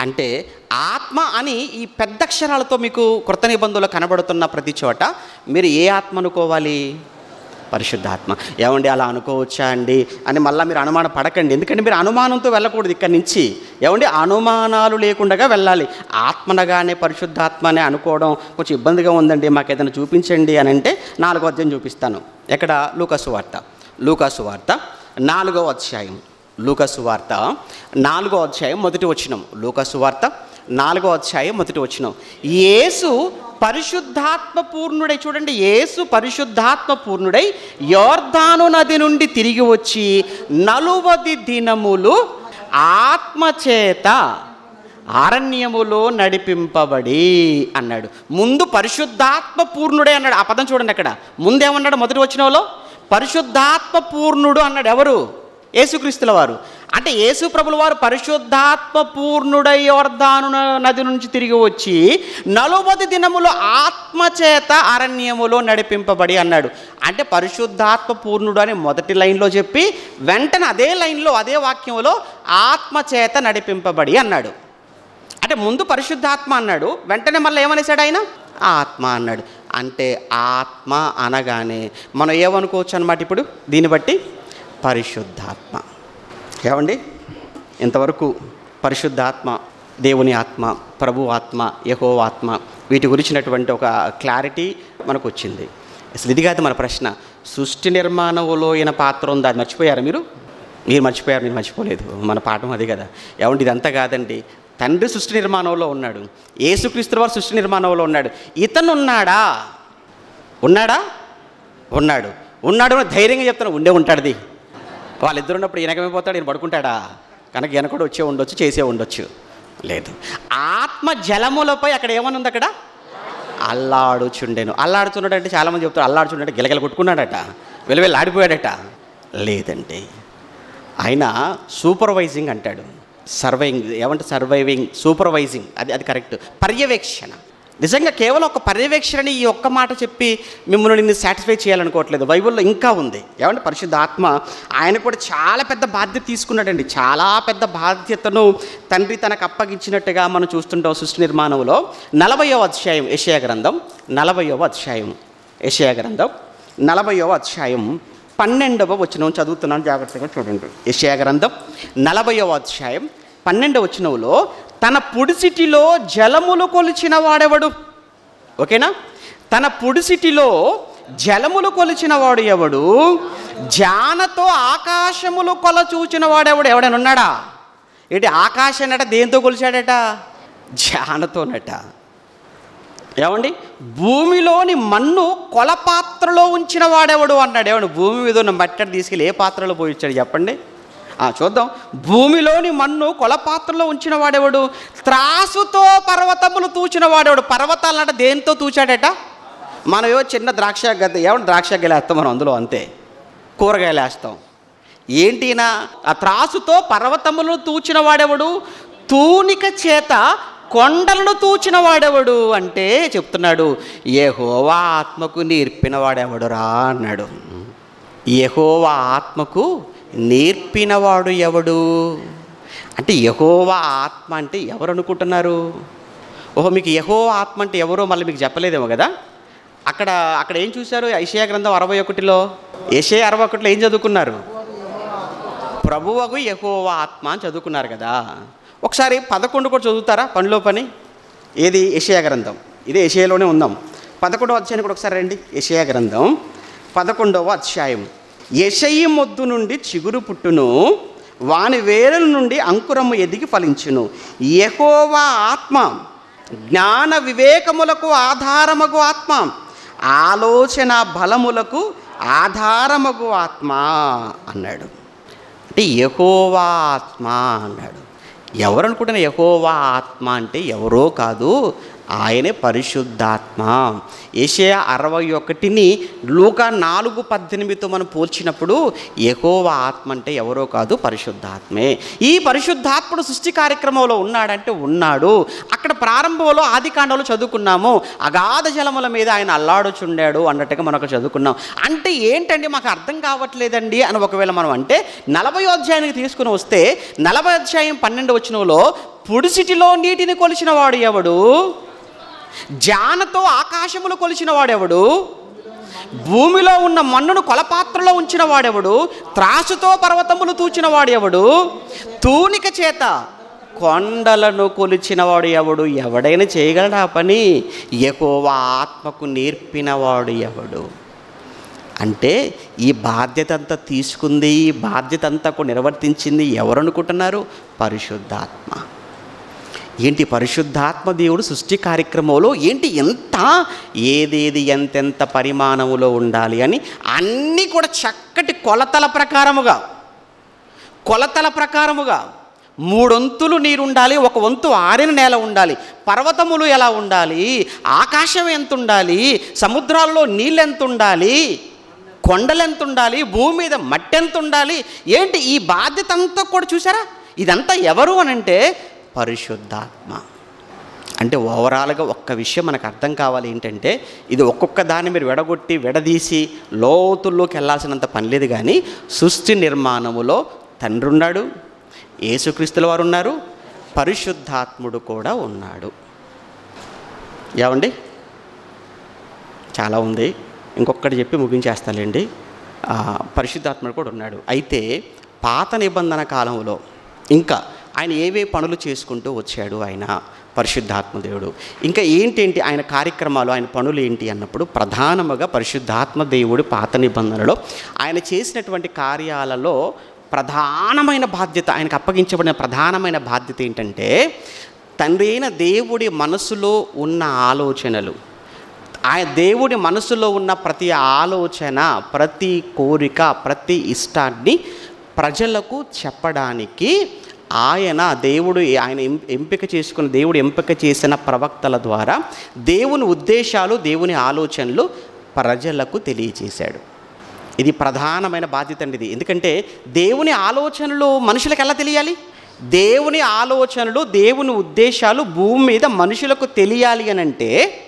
అంటే ఆత్మ అని ఈ పెద్ద అక్షరాలతో మీకు కృత నిబంధనలు కనబడుతున్న ప్రతి చోట మీరు ఏ ఆత్మ అనుకోవాలి? పరిశుద్ధాత్మ. ఏమండి అలా అనుకోవచ్చా అండి? అని మళ్ళీ మీరు అనుమానం పడకండి. ఎందుకంటే మీరు అనుమానంతో వెళ్ళకూడదు ఇక్కడి నుంచి. ఏమండి? అనుమానాలు లేకుండా వెళ్ళాలి. ఆత్మనగానే పరిశుద్ధాత్మ అనుకోవడం కొంచెం ఇబ్బందిగా ఉందండి. మాకు ఏదైనా చూపించండి అని అంటే నాలుగో అధ్యాయం చూపిస్తాను. ఎక్కడ? లూకసు వార్త. లూకాసు వార్త నాలుగో అధ్యాయం. లూకసు వార్త నాలుగో అధ్యాయం మొదటి వచ్చినం లూకసు వార్త నాలుగో అధ్యాయం మొదటి వచ్చినాం యేసు పరిశుద్ధాత్మ పూర్ణుడై చూడండి యేసు పరిశుద్ధాత్మ పూర్ణుడై యోర్ధాను నది నుండి తిరిగి వచ్చి నలువది దినములు ఆత్మచేత అరణ్యములో నడిపింపబడి అన్నాడు. ముందు పరిశుద్ధాత్మ పూర్ణుడే అన్నాడు. ఆ పదం చూడండి అక్కడ. ముందేమన్నాడు మొదటి వచ్చినలో పరిశుద్ధాత్మ పూర్ణుడు అన్నాడు ఎవరు? యేసుక్రీస్తుల వారు అంటే యేసు ప్రభుల వారు పరిశుద్ధాత్మ పూర్ణుడై యోర్ధాను నది నుంచి తిరిగి వచ్చి నలుబది దినములు ఆత్మచేత అరణ్యములో నడిపింపబడి అన్నాడు. అంటే పరిశుద్ధాత్మ పూర్ణుడు అని మొదటి లైన్లో చెప్పి వెంటనే అదే లైన్లో అదే వాక్యంలో ఆత్మచేత నడిపింపబడి అన్నాడు. అంటే ముందు పరిశుద్ధాత్మ అన్నాడు వెంటనే మళ్ళీ ఏమనేసాడు ఆయన? ఆత్మ అన్నాడు. అంటే ఆత్మ అనగానే మనం ఏమనుకోవచ్చు అనమాట ఇప్పుడు దీన్ని బట్టి? పరిశుద్ధాత్మ. ఏమండి? ఇంతవరకు పరిశుద్ధాత్మ దేవుని ఆత్మ ప్రభు ఆత్మ యహో ఆత్మ వీటి గురించినటువంటి ఒక క్లారిటీ మనకు వచ్చింది అసలు ఇది కాదు మన ప్రశ్న. సృష్టి నిర్మాణంలో ఈయన పాత్ర ఉందా? అది మర్చిపోయారా మీరు? మీరు మర్చిపోయారు మీరు మర్చిపోలేదు. మన పాఠం అది కదా. ఏమంటే ఇదంతా కాదండి. తండ్రి సృష్టి నిర్మాణంలో ఉన్నాడు. ఏసుక్రీస్తు వారు సృష్టి నిర్మాణంలో ఉన్నాడు. ఇతను ఉన్నాడా? ఉన్నాడా? ఉన్నాడు. ఉన్నాడు అని ధైర్యంగా చెప్తాను ఉండే ఉంటాడుది. వాళ్ళిద్దరు ఉన్నప్పుడు ఈయనకమైపోతాడు ఈయన పడుకుంటాడా? కనుక ఈయన కూడా వచ్చే ఉండొచ్చు చేసే ఉండొచ్చు. లేదు. ఆత్మ జలములపై అక్కడ ఏమని ఉంది అక్కడ? అల్లాడుచుండెను. అల్లాడుచున్నాడు అంటే చాలామంది చెప్తారు అల్లాడుచుండే గిలగిల కొట్టుకున్నాడట. వెలువెళ్ళి ఆడిపోయాడట. లేదండి. ఆయన సూపర్వైజింగ్ అంటాడు. సర్వైంగ్ ఏమంటే సర్వైవింగ్ సూపర్వైజింగ్. అది అది కరెక్ట్. పర్యవేక్షణ. నిజంగా కేవలం ఒక పర్యవేక్షణని ఈ ఒక్క మాట చెప్పి మిమ్మల్ని నిన్ను సాటిస్ఫై చేయాలనుకోవట్లేదు. బైబిల్లో ఇంకా ఉంది. ఏమంటే పరిశుద్ధ ఆత్మ ఆయన కూడా చాలా పెద్ద బాధ్యత తీసుకున్నాడండి. చాలా పెద్ద బాధ్యతను తండ్రి తనకు అప్పగించినట్టుగా మనం చూస్తుంటాం సృష్టి నిర్మాణంలో. నలభయో అధ్యాయం యెషయా గ్రంథం. నలభయో అధ్యాయం యెషయా గ్రంథం. నలభయో అధ్యాయం పన్నెండవ వచనం చదువుతున్నాను. జాగ్రత్తగా చూడండి. యెషయా గ్రంథం. నలభయవ అధ్యాయం పన్నెండవ వచనంలో తన పుడిసిటిలో జలములు కొలిచిన వాడెవడు? ఓకేనా? తన పుడిసిటిలో జలములు కొలిచిన వాడు ఎవడు? జానతో ఆకాశములు కొలచూచిన వాడెవడు? ఎవడైనా ఉన్నాడా? ఏంటి ఆకాశాన్నట దేంతో కొలిచాడట? జానతోనట. ఏమండి? భూమిలోని మన్ను కొల పాత్రలో ఉంచిన వాడెవడు అన్నాడు. ఏమండి? భూమి మీద ఉన్న మట్టడి తీసుకెళ్ళి ఏ పాత్రలో పోయించాడు చెప్పండి. చూద్దాం. భూమిలోని మన్ను కొలపాత్రలో ఉంచిన వాడేవాడు? త్రాసుతో పర్వతములు తూచిన వాడేవాడు? పర్వతాలన్నట దేంతో తూచాడట? మనం ఏవో చిన్న ద్రాక్ష గద్ద ఏమన్నా ద్రాక్ష గెలేస్తాం మనం అందులో అంతే. కూరగాయలు వేస్తాం. ఏంటినా ఆ త్రాసుతో పర్వతములను తూచిన వాడెవడు? తూనిక చేత కొండలను తూచిన వాడెవడు? అంటే చెప్తున్నాడు యెహోవా ఆత్మకు నేర్పిన వాడెవడురా? అన్నాడు. యెహోవా ఆత్మకు నేర్పినవాడు ఎవడు? అంటే యహోవా ఆత్మ అంటే ఎవరు అనుకుంటున్నారు ఓహో మీకు యెహోవా ఆత్మ అంటే ఎవరో మళ్ళీ మీకు చెప్పలేదేమో కదా? అక్కడ అక్కడ ఏం చూశారు? ఐషయా గ్రంథం అరవై ఒకటిలో? ఏషయా అరవై ఒకటిలో ఏం చదువుకున్నారు? ప్రభువగు యహోవా ఆత్మ అని చదువుకున్నారు కదా. ఒకసారి పదకొండు కూడా చదువుతారా? పనిలో పని? ఏది? ఏషియా గ్రంథం. ఇదే ఏషియాలోనే ఉందాం పదకొండవ అధ్యాయం కూడా ఒకసారి రండి. ఏషియా గ్రంథం పదకొండవ అధ్యాయం. ఎషయి మొద్దు నుండి చిగురు పుట్టును వాని వేరుల నుండి అంకురము ఎదిగి ఫలించును. యహోవా ఆత్మ జ్ఞాన వివేకములకు ఆధారమగు ఆత్మ ఆలోచన బలములకు ఆధారమగు ఆత్మ అన్నాడు. అంటే యహోవా ఆత్మ అన్నాడు. ఎవరు అనుకుంటున్న యహోవా ఆత్మ అంటే ఎవరో కాదు ఆయనే పరిశుద్ధాత్మ. ఏషియా అరవై ఒకటిని లూక నాలుగు పద్దెనిమిదితో మనం పోల్చినప్పుడు ఎకోవ ఆత్మ అంటే ఎవరో కాదు పరిశుద్ధాత్మే. ఈ పరిశుద్ధాత్ముడు సృష్టి కార్యక్రమంలో ఉన్నాడంటే ఉన్నాడు. అక్కడ ప్రారంభంలో ఆది కాండంలో చదువుకున్నాము. అగాధ జలముల మీద ఆయన అల్లాడుచుండాడు అన్నట్టుగా మనకు చదువుకున్నాం. అంటే ఏంటండి మాకు అర్థం కావట్లేదండి అని ఒకవేళ మనం అంటే నలభై అధ్యాయానికి తీసుకుని వస్తే నలభై అధ్యాయం పన్నెండు వచ్చినలో పుడిసిటిలో నీటిని కొలిచిన వాడు ఎవడు? జానతో ఆకాశములు కొలిచిన వాడెవడు? భూమిలో ఉన్న మన్నును కొలపాత్రలో ఉంచిన వాడెవడు? త్రాసుతో పర్వతములు తూచిన వాడెవడు? తూనిక చేత కొండలను కొలిచిన వాడు ఎవడు? ఎవడైనా చేయగలడా ఆ పని? ఎక్కువ ఆత్మకు నేర్పినవాడు ఎవడు? అంటే ఈ బాధ్యత అంతా తీసుకుంది ఈ బాధ్యత అంతా నిర్వర్తించింది ఎవరు అనుకుంటున్నారు పరిశుద్ధాత్మ. ఏంటి పరిశుద్ధాత్మ దేవుడు సృష్టి కార్యక్రమంలో ఏంటి ఎంత ఏదేది ఎంతెంత పరిమాణములో ఉండాలి అని అన్నీ కూడా చక్కటి కొలతల ప్రకారముగా కొలతల ప్రకారముగా మూడొంతులు నీరు ఉండాలి ఒక వంతు ఆరిన నేల ఉండాలి పర్వతములు ఎలా ఉండాలి ఆకాశం ఎంత ఉండాలి సముద్రాల్లో నీళ్ళు ఎంత ఉండాలి కొండలు ఎంత ఉండాలి భూమి మీద మట్టి ఎంత ఉండాలి ఏంటి ఈ బాధ్యత అంతా కూడా చూసారా? ఇదంతా ఎవరు అని అంటే పరిశుద్ధాత్మ. అంటే ఓవరాల్గా ఒక్క విషయం మనకు అర్థం కావాలి ఏంటంటే ఇది ఒక్కొక్క దాన్ని మీరు విడగొట్టి విడదీసి లోతుల్లోకి వెళ్ళాల్సినంత పని లేదు కానీ సృష్టి నిర్మాణములో తండ్రి ఉన్నాడు యేసుక్రీస్తుల వారు ఉన్నారు పరిశుద్ధాత్ముడు కూడా ఉన్నాడు. ఏమండి? చాలా ఉంది. ఇంకొకటి చెప్పి ముగించేస్తానండి పరిశుద్ధాత్ముడు కూడా ఉన్నాడు. అయితే పాత నిబంధన కాలంలో ఇంకా ఆయన ఏవే పనులు చేసుకుంటూ వచ్చాడు ఆయన పరిశుద్ధాత్మ దేవుడు ఇంకా ఏంటేంటి ఆయన కార్యక్రమాలు ఆయన పనులు ఏంటి అన్నప్పుడు ప్రధానముగా పరిశుద్ధాత్మ దేవుడి పాత నిబంధనలో ఆయన చేసినటువంటి కార్యాలలో ప్రధానమైన బాధ్యత ఆయనకు అప్పగించబడిన ప్రధానమైన బాధ్యత ఏంటంటే తండ్రి అయిన దేవుడి మనసులో ఉన్న ఆలోచనలు. ఆయన దేవుడి మనసులో ఉన్న ప్రతి ఆలోచన ప్రతి కోరిక ప్రతి ఇష్టాన్ని ప్రజలకు చెప్పడానికి ఆయన దేవుడు ఆయన ఎం- ఎంపిక చేసుకున్న దేవుడు ఎంపిక చేసిన ప్రవక్తల ద్వారా దేవుని ఉద్దేశాలు దేవుని ఆలోచనలు ప్రజలకు తెలియచేశాడు. ఇది ప్రధానమైన బాధ్యత అండి ఇది. ఎందుకంటే దేవుని ఆలోచనలు మనుషులకు ఎలా తెలియాలి? దేవుని ఆలోచనలు దేవుని ఉద్దేశాలు భూమి మీద మనుషులకు తెలియాలి అని అంటే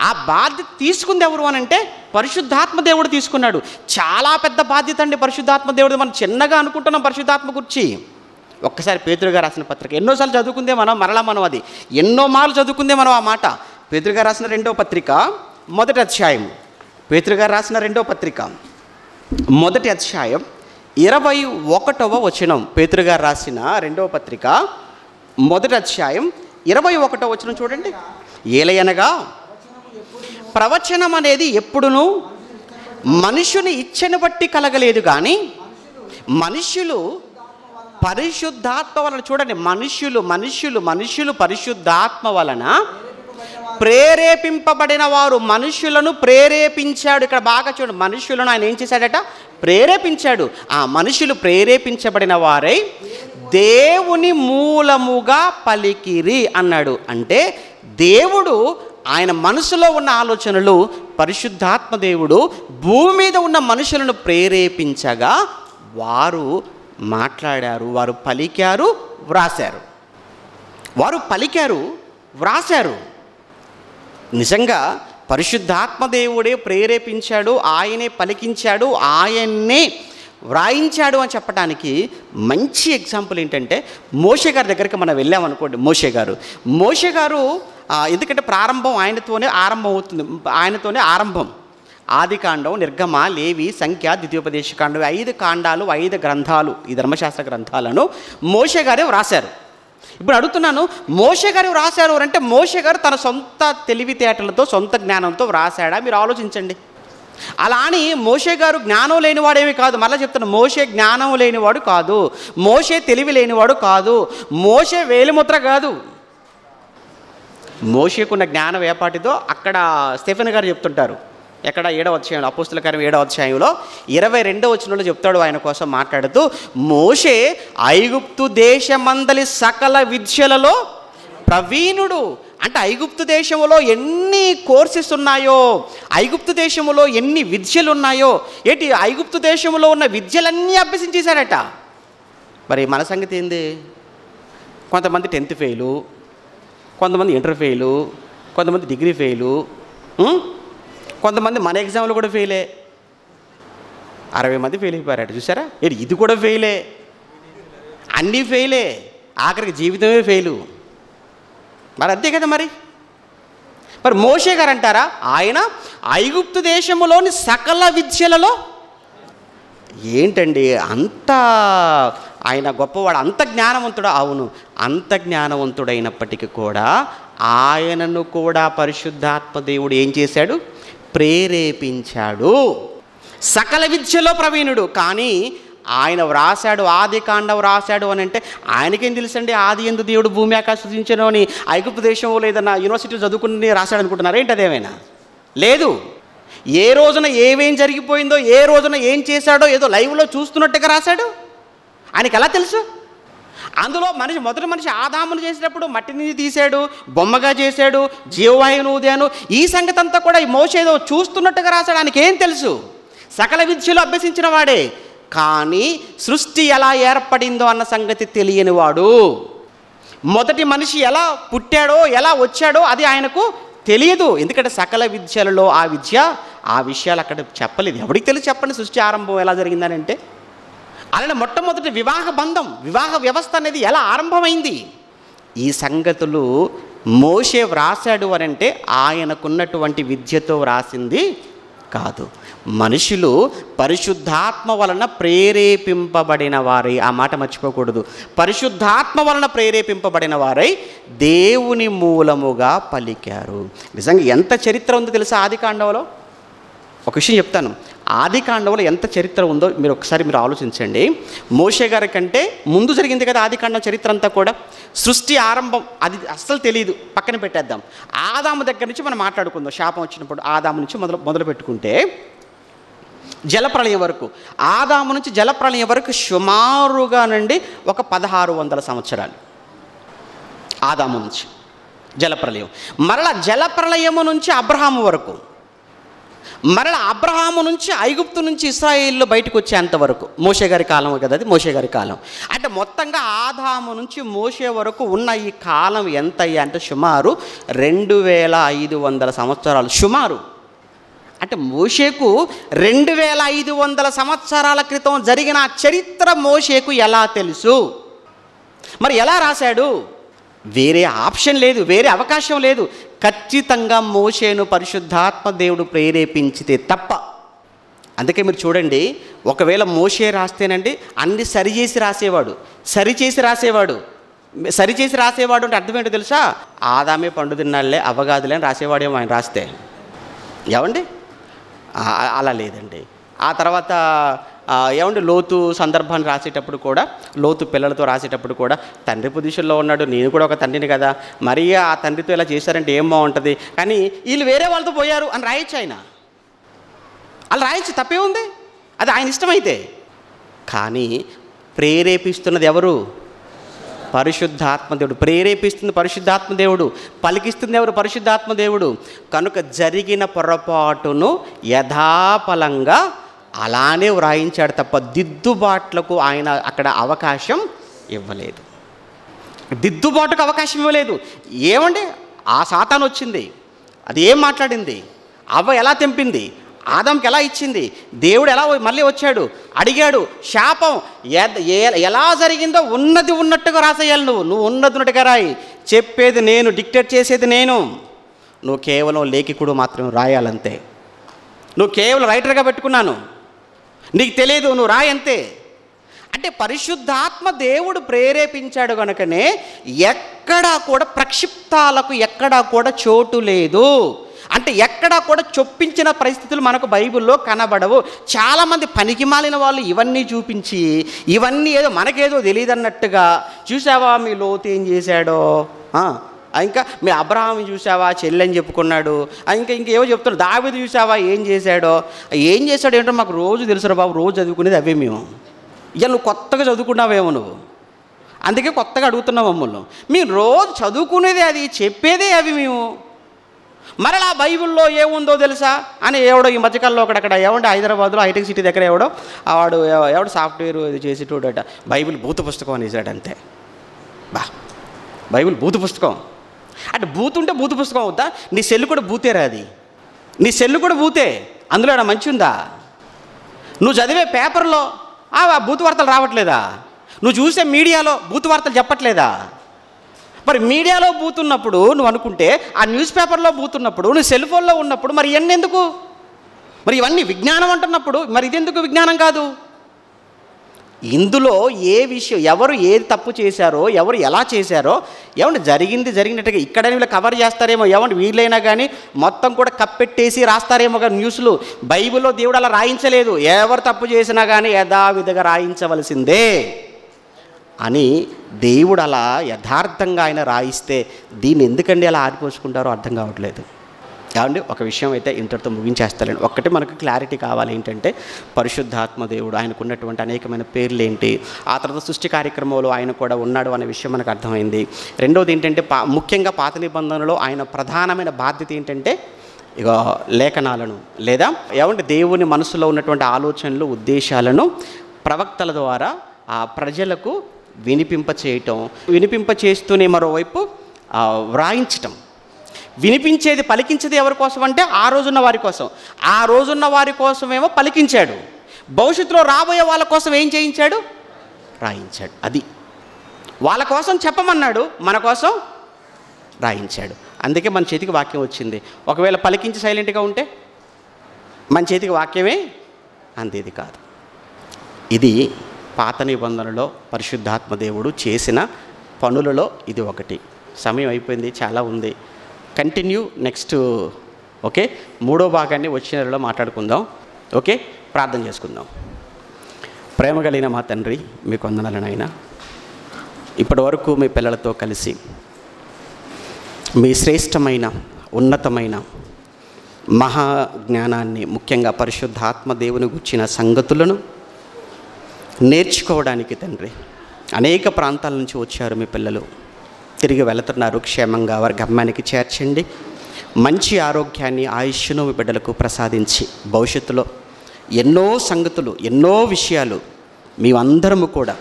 ఆ బాధ్యత తీసుకుంది ఎవరు అని అంటే పరిశుద్ధాత్మ దేవుడు తీసుకున్నాడు. చాలా పెద్ద బాధ్యత అండి పరిశుద్ధాత్మ దేవుడు. మనం చిన్నగా అనుకుంటున్నాం పరిశుద్ధాత్మ గురించి. ఒక్కసారి పేదరుగా రాసిన పత్రిక. ఎన్నోసార్లు చదువుకుందే మనం మరలా మనం అది. ఎన్నో మార్లు చదువుకుందే మనం ఆ మాట. పేదరుగా రాసిన రెండో పత్రిక మొదటి అధ్యాయం. పేతురుగా రాసిన రెండో పత్రిక. మొదటి అధ్యాయం ఇరవై ఒకటవ వచనం. పేతృగారు రాసిన రెండవ పత్రిక మొదటి అధ్యాయం ఇరవై ఒకటవ వచనం చూడండి. ఏలయనగా ప్రవచనం అనేది ఎప్పుడును మనుషుని ఇచ్చను బట్టి కలగలేదు కానీ మనుషులు పరిశుద్ధాత్మ వలన చూడండి మనుష్యులు మనుష్యులు మనుష్యులు పరిశుద్ధాత్మ వలన ప్రేరేపింపబడిన వారు మనుషులను ప్రేరేపించాడు. ఇక్కడ బాగా చూడండి మనుషులను ఆయన ఏం చేశాడట? ప్రేరేపించాడు. ఆ మనుషులు ప్రేరేపించబడిన వారై దేవుని మూలముగా పలికిరి అన్నాడు. అంటే దేవుడు ఆయన మనసులో ఉన్న ఆలోచనలు పరిశుద్ధాత్మ దేవుడు భూమి మీద ఉన్న మనుషులను ప్రేరేపించగా వారు మాట్లాడారు వారు పలికారు వ్రాశారు. వారు పలికారు వ్రాశారు. నిజంగా పరిశుద్ధాత్మదేవుడే ప్రేరేపించాడు ఆయనే పలికించాడు ఆయన్నే వ్రాయించాడు అని చెప్పడానికి మంచి ఎగ్జాంపుల్ ఏంటంటే మోషే గారి దగ్గరికి మనం వెళ్ళామనుకోండి మోషే గారు. మోషే గారు ఎందుకంటే ప్రారంభం ఆయనతోనే ఆరంభం అవుతుంది ఆయనతోనే ఆరంభం. ఆదికాండం నిర్గమ లేవి సంఖ్య ద్వితీయోపదేశకాండం ఐదు కాండాలు ఐదు గ్రంథాలు ఈ ధర్మశాస్త్ర గ్రంథాలను మోషే గారే వ్రాశారు. ఇప్పుడు అడుగుతున్నాను మోషే గారు వ్రాశారు అంటే మోషే గారు తన సొంత తెలివితేటలతో సొంత జ్ఞానంతో వ్రాశాడా? మీరు ఆలోచించండి. అలా అని మోషే గారు జ్ఞానం లేనివాడేమి కాదు. మళ్ళీ చెప్తాను మోషే జ్ఞానం లేనివాడు కాదు. మోషే తెలివి లేనివాడు కాదు. మోషే వేలిముద్ర కాదు. మోషేకున్న జ్ఞానం ఏపాటిదో అక్కడ స్టెఫెన్ గారు చెప్తుంటారు. ఎక్కడ ఏడవ అధ్యాయంలో అపోస్తుల కార్యం ఏడవ అధ్యాయంలో ఇరవై రెండవ వచనంలో చెప్తాడు ఆయన కోసం మాట్లాడుతూ మోషే ఐగుప్తు దేశమందలి సకల విద్యలలో ప్రవీణుడు. అంటే ఐగుప్తు దేశంలో ఎన్ని కోర్సెస్ ఉన్నాయో ఐగుప్తు దేశంలో ఎన్ని విద్యలు ఉన్నాయో ఏంటి ఐగుప్తు దేశంలో ఉన్న విద్యలన్నీ అభ్యసించేశారట మరి మన సంగతి ఏంది? కొంతమంది టెన్త్ ఫెయిలు కొంతమంది ఇంటర్ ఫెయిలు కొంతమంది డిగ్రీ ఫెయిలు కొంతమంది మన ఎగ్జామ్లు కూడా ఫెయిలే అరవై మంది ఫెయిల్ అయిపోయారట చూసారా ఇది కూడా ఫెయిలే అన్నీ ఫెయిలే ఆఖరికి జీవితమే ఫెయిలు మరి అంతే కదా మరి? మరి మోషే గారు అంటారా? ఆయన ఐగుప్తు దేశంలోని సకల విద్యలలో ఏంటండి అంత ఆయన గొప్పవాడు అంత జ్ఞానవంతుడు? అవును అంత జ్ఞానవంతుడైనప్పటికీ కూడా ఆయనను కూడా పరిశుద్ధాత్మ దేవుడు ఏం చేశాడు? ప్రేరేపించాడు. సకల విద్యలో ప్రవీణుడు. కానీ ఆయన వ్రాసాడు ఆది కాండం రాశాడు అని అంటే ఆయనకేం తెలుసండి? ఆది ఎందు దేవుడు భూమి ఆకాశ సృజించను అని ఐగుప్తు దేశంలో ఏదన్నా యూనివర్సిటీ చదువుకుని రాశాడు అనుకుంటున్నారా ఏంటి అదేమైనా లేదు. ఏ రోజున ఏమేం జరిగిపోయిందో ఏ రోజున ఏం చేశాడో ఏదో లైవ్లో చూస్తున్నట్టుగా రాశాడు? ఆయనకి ఎలా తెలుసు? అందులో మనిషి మొదటి మనిషి ఆదామును చేసేటప్పుడు మట్టిని తీశాడు బొమ్మగా చేశాడు జీవవాయువును ఉదయాను ఈ సంగతి అంతా కూడా ఈ మోసేదో చూస్తున్నట్టుగా రాశాడు ఆయనకి ఏం తెలుసు? సకల విద్యలు అభ్యసించిన వాడే. కానీ సృష్టి ఎలా ఏర్పడిందో అన్న సంగతి తెలియని వాడు. మొదటి మనిషి ఎలా పుట్టాడో ఎలా వచ్చాడో అది ఆయనకు తెలియదు. ఎందుకంటే సకల విద్యలలో ఆ విద్య ఆ విషయాలు అక్కడ చెప్పలేదు. ఎవరికి తెలిసి చెప్పండి సృష్టి ఆరంభం ఎలా జరిగిందని అంటే? అలానే మొట్టమొదటి వివాహ బంధం వివాహ వ్యవస్థ అనేది ఎలా ఆరంభమైంది? ఈ సంగతులు మోషే వ్రాసాడు అని అంటే ఆయనకున్నటువంటి విద్యతో వ్రాసింది కాదు. మనుషులు పరిశుద్ధాత్మ వలన ప్రేరేపింపబడిన వారై ఆ మాట మర్చిపోకూడదు. పరిశుద్ధాత్మ వలన ప్రేరేపింపబడిన వారై దేవుని మూలముగా పలికారు. నిజంగా ఎంత చరిత్ర ఉందో తెలుసా ఆది కాండంలో ఒక విషయం చెప్తాను. ఆది కాండంలో ఎంత చరిత్ర ఉందో మీరు ఒకసారి మీరు ఆలోచించండి. మోషే గారి కంటే ముందు జరిగింది కదా ఆది కాండం చరిత్ర అంతా కూడా? సృష్టి ఆరంభం అది అస్సలు తెలియదు పక్కన పెట్టేద్దాం. ఆదాము దగ్గర నుంచి మనం మాట్లాడుకుందాం. శాపం వచ్చినప్పుడు ఆదాము నుంచి మొదలు మొదలు పెట్టుకుంటే. జలప్రళయం వరకు. ఆదాము నుంచి జలప్రళయం వరకు సుమారుగా నుండి ఒక పదహారు వందల సంవత్సరాలు. ఆదాము నుంచి జలప్రళయం మరల జలప్రళయము నుంచి అబ్రహాము వరకు. మరలా అబ్రహాము నుంచి ఐగుప్తు నుంచి ఇస్రాయిల్లో బయటకు వచ్చేంతవరకు మోషే గారి కాలం కదా అది? మోషే గారి కాలం. అంటే మొత్తంగా ఆదాము నుంచి మోషే వరకు ఉన్న ఈ కాలం ఎంత అయ్యా అంటే సుమారు రెండు వేల ఐదు వందల సంవత్సరాలు. సుమారు. అంటే మోషేకు రెండు వేల ఐదు వందల సంవత్సరాల క్రితం జరిగిన చరిత్ర మోషేకు ఎలా తెలుసు? మరి ఎలా రాశాడు? వేరే ఆప్షన్ లేదు వేరే అవకాశం లేదు. ఖచ్చితంగా మోషేను పరిశుద్ధాత్మ దేవుడు ప్రేరేపించితే తప్ప. అందుకే మీరు చూడండి ఒకవేళ మోషే రాస్తేనండి అన్ని సరిచేసి రాసేవాడు. సరిచేసి రాసేవాడు. సరిచేసి రాసేవాడు అంటే అర్థం ఏంటో తెలుసా? ఆదామే పండు తిన్నాళ్ళే అవగాదులే అని రాసేవాడేమో ఆయన రాస్తే. ఏమండి? అలా లేదండి. ఆ తర్వాత ఏమంటే లోతు సందర్భాన్ని రాసేటప్పుడు కూడా లోతు పిల్లలతో రాసేటప్పుడు కూడా తండ్రి పొజిషన్లో ఉన్నాడు నేను కూడా ఒక తండ్రిని కదా మరి ఆ తండ్రితో ఇలా చేశారంటే ఏం బాగుంటుంది? కానీ వీళ్ళు వేరే వాళ్ళతో పోయారు అని రాయొచ్చు ఆయన. అలా రాయొచ్చు తప్పే ఉంది. అది ఆయన ఇష్టమైతే. కానీ ప్రేరేపిస్తున్నది ఎవరు? పరిశుద్ధాత్మదేవుడు. ప్రేరేపిస్తుంది పరిశుద్ధాత్మ దేవుడు పలికిస్తుంది ఎవరు? పరిశుద్ధాత్మదేవుడు. కనుక జరిగిన పొరపాటును యథాపలంగా అలానే వ్రాయించాడు తప్ప దిద్దుబాట్లకు ఆయన అక్కడ అవకాశం ఇవ్వలేదు. దిద్దుబాటుకు అవకాశం ఇవ్వలేదు. ఏమండి? ఆ సాతాను వచ్చింది. అది ఏం మాట్లాడింది? అవ్వ ఎలా తెంపింది? ఆదంకి ఎలా ఇచ్చింది? దేవుడు ఎలా మళ్ళీ వచ్చాడు. అడిగాడు శాపం ఎ- ఎలా జరిగిందో ఉన్నది ఉన్నట్టుగా రాసేయాలి నువ్వు. నువ్వు ఉన్నది ఉన్నట్టుగా రాయి. చెప్పేది నేను డిక్టేట్ చేసేది నేను. నువ్వు కేవలం లేఖికుడు మాత్రమే రాయాలంతే. నువ్వు కేవలం రైటర్గా పెట్టుకున్నాను. నీకు తెలియదు నువ్వు రాయంతే. అంతే అంటే పరిశుద్ధాత్మ దేవుడు ప్రేరేపించాడు కనుకనే ఎక్కడా కూడా ప్రక్షిప్తాలకు ఎక్కడా కూడా చోటు లేదు. అంటే ఎక్కడా కూడా చొప్పించిన పరిస్థితులు మనకు బైబిల్లో కనబడవు. చాలామంది పనికి మాలిన వాళ్ళు ఇవన్నీ చూపించి ఇవన్నీ ఏదో మనకేదో తెలియదు అన్నట్టుగా చూసావా మీ లోతు ఏం చేశాడో? ఇంకా మీ అబ్రహాం చూసావా చెల్లి అని చెప్పుకున్నాడు. ఆ, ఇంకా ఇంకేవో చెప్తున్నాడు దావిది చూసావా ఏం చేశాడో. ఏం చేశాడు ఏంటో మాకు రోజు తెలుసురా బాబు రోజు చదువుకునేది అవే మేము. ఇక నువ్వు కొత్తగా చదువుకున్నావేమో నువ్వు. అందుకే కొత్తగా అడుగుతున్నాం మమ్మల్ని. మేము రోజు చదువుకునేదే అది చెప్పేదే అవి మేము. మరలా బైబిల్లో ఏముందో తెలుసా? అని ఎవడో ఈ మధ్యకాలంలో ఒకడక్కడ ఏమంటే హైదరాబాద్లో హైటెక్ సిటీ దగ్గర ఎవడో ఆవాడు వాడు ఎవడు సాఫ్ట్వేర్ ఇది చేసేటోడట. బైబిల్ భూత పుస్తకం అనేసాడు అంతే బా. బైబిల్ భూత పుస్తకం. అంటే బూత్ ఉంటే భూత పుస్తకం అవుతా నీ సెల్లు కూడా బూతేరా అది. నీ సెల్లు కూడా బూతే అందులో ఏమైనా మంచి ఉందా? నువ్వు చదివే పేపర్లో ఆ ఆ బూతు వార్తలు రావట్లేదా? నువ్వు చూసే మీడియాలో బూతు వార్తలు చెప్పట్లేదా? మరి మీడియాలో బూతున్నప్పుడు నువ్వు అనుకుంటే ఆ న్యూస్ పేపర్లో బూతున్నప్పుడు నువ్వు సెల్ ఫోన్లో ఉన్నప్పుడు మరి ఇవన్నీ ఎందుకు? మరి ఇవన్నీ విజ్ఞానం అంటున్నప్పుడు మరి ఇదెందుకు విజ్ఞానం కాదు? ఇందులో ఏ విషయం ఎవరు ఏది తప్పు చేశారో ఎవరు ఎలా చేశారో ఏమంటే జరిగింది జరిగినట్టుగా ఇక్కడ వీళ్ళు కవర్ చేస్తారేమో ఏమంటే వీళ్ళైనా కానీ మొత్తం కూడా కప్పెట్టేసి రాస్తారేమో కానీ న్యూస్లు. బైబిల్లో దేవుడు అలా రాయించలేదు. ఎవరు తప్పు చేసినా కానీ యథావిధిగా రాయించవలసిందే అని దేవుడు అలా యథార్థంగా ఆయన రాయిస్తే దీన్ని ఎందుకండి అలా ఆరిపోసుకుంటారో అర్థం కావట్లేదు. కాబట్టి ఒక విషయం అయితే ఇంతటితో ముగించేస్తారండి ఒక్కటి మనకు క్లారిటీ కావాలి ఏంటంటే పరిశుద్ధాత్మ దేవుడు ఆయనకు ఉన్నటువంటి అనేకమైన పేర్లు ఏంటి ఆ తర్వాత సృష్టి కార్యక్రమంలో ఆయన కూడా ఉన్నాడు అనే విషయం మనకు అర్థమైంది. రెండవది ఏంటంటే పా ముఖ్యంగా పాత నిబంధనలో ఆయన ప్రధానమైన బాధ్యత ఏంటంటే ఇక లేఖనాలను లేదా ఏమంటే దేవుని మనసులో ఉన్నటువంటి ఆలోచనలు ఉద్దేశాలను ప్రవక్తల ద్వారా ఆ ప్రజలకు వినిపింప చేయటం వినిపింప చేస్తూనే మరోవైపు వ్రాయించటం. వినిపించేది పలికించేది ఎవరి కోసం అంటే ఆ రోజున్న వారి కోసం. ఆ రోజున్న వారి కోసమేమో పలికించాడు. భవిష్యత్తులో రాబోయే వాళ్ళ కోసం ఏం చేయించాడు? రాయించాడు. అది. వాళ్ళ కోసం చెప్పమన్నాడు మన కోసం రాయించాడు. అందుకే మన చేతికి వాక్యం వచ్చింది. ఒకవేళ పలికించి సైలెంట్గా ఉంటే మన చేతికి వాక్యమే అందేది కాదు. ఇది పాత నిబంధనలో పరిశుద్ధాత్మ దేవుడు చేసిన పనులలో ఇది ఒకటి. సమయం అయిపోయింది చాలా ఉంది. కంటిన్యూ నెక్స్ట్ ఓకే మూడో భాగాన్ని వచ్చే నెలలో మాట్లాడుకుందాం ఓకే ప్రార్థన చేసుకుందాం. ప్రేమ కలిగిన మా తండ్రి మీకు వందనాలనైనా ఇప్పటి వరకు మీ పిల్లలతో కలిసి మీ శ్రేష్టమైన ఉన్నతమైన మహా జ్ఞానాన్ని ముఖ్యంగా పరిశుద్ధాత్మ దేవుని గుర్చిన సంగతులను నేర్చుకోవడానికి తండ్రి అనేక ప్రాంతాల నుంచి వచ్చారు మీ పిల్లలు. తిరిగి వెళుతున్నారు. క్షేమంగా వారి గమ్యానికి చేర్చండి. మంచి ఆరోగ్యాన్ని ఆయుష్ను మీ బిడ్డలకు ప్రసాదించి భవిష్యత్తులో ఎన్నో సంగతులు ఎన్నో విషయాలు మేమందరము కూడా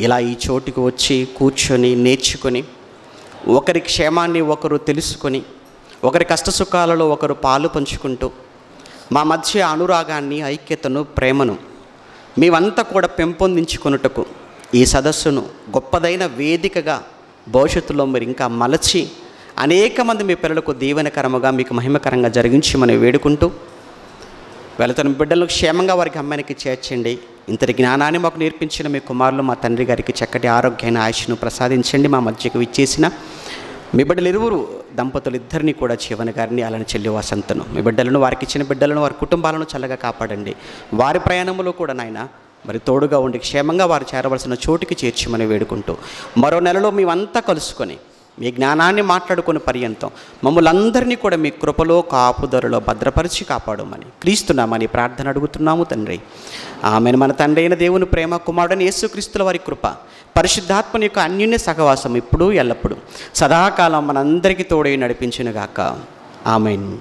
ఇలా ఈ చోటుకు వచ్చి కూర్చొని నేర్చుకొని ఒకరి క్షేమాన్ని ఒకరు తెలుసుకొని ఒకరి కష్టసుఖాలలో ఒకరు పాలు పంచుకుంటూ మా మధ్య అనురాగాన్ని ఐక్యతను ప్రేమను మేమంతా కూడా పెంపొందించుకొనుటకు ఈ సదస్సును గొప్పదైన వేదికగా భవిష్యత్తులో మీరు ఇంకా మలచి అనేక మంది మీ పిల్లలకు దీవెనకరముగా మీకు మహిమకరంగా జరిగించి మనం వేడుకుంటూ వెళుతున్న బిడ్డలను క్షేమంగా వారికి అమ్మాయికి చేర్చండి. ఇంతటి జ్ఞానాన్ని మాకు నేర్పించిన మీ కుమారులు మా తండ్రి గారికి చక్కటి ఆరోగ్యాన్ని ఆయుష్ను ప్రసాదించండి. మా మధ్యకు విచ్చేసిన మీ బిడ్డలు ఇరువురు దంపతులు ఇద్దరిని కూడా జీవన గారిని అలాని చెల్లి వసంతను మీ బిడ్డలను వారికి ఇచ్చిన బిడ్డలను వారి కుటుంబాలను చల్లగా కాపాడండి. వారి ప్రయాణంలో కూడా నాయన మరి తోడుగా ఉండి క్షేమంగా వారు చేరవలసిన చోటుకి చేర్చమని వేడుకుంటూ మరో నెలలో మేమంతా కలుసుకొని మీ జ్ఞానాన్ని మాట్లాడుకుని పర్యంతం మమ్మల్ని అందరినీ కూడా మీ కృపలో కాపుదరలో భద్రపరిచి కాపాడమని క్రీస్తున్నామని ప్రార్థన అడుగుతున్నాము తండ్రి. ఆమెను. మన తండ్రి అయిన దేవుని ప్రేమ కుమారుడని యేసుక్రీస్తుల వారి కృప పరిశుద్ధాత్మని యొక్క అన్యున్య సహవాసం ఇప్పుడు ఎల్లప్పుడూ సదాకాలం మనందరికీ తోడై నడిపించునుగాక. ఆమెన్.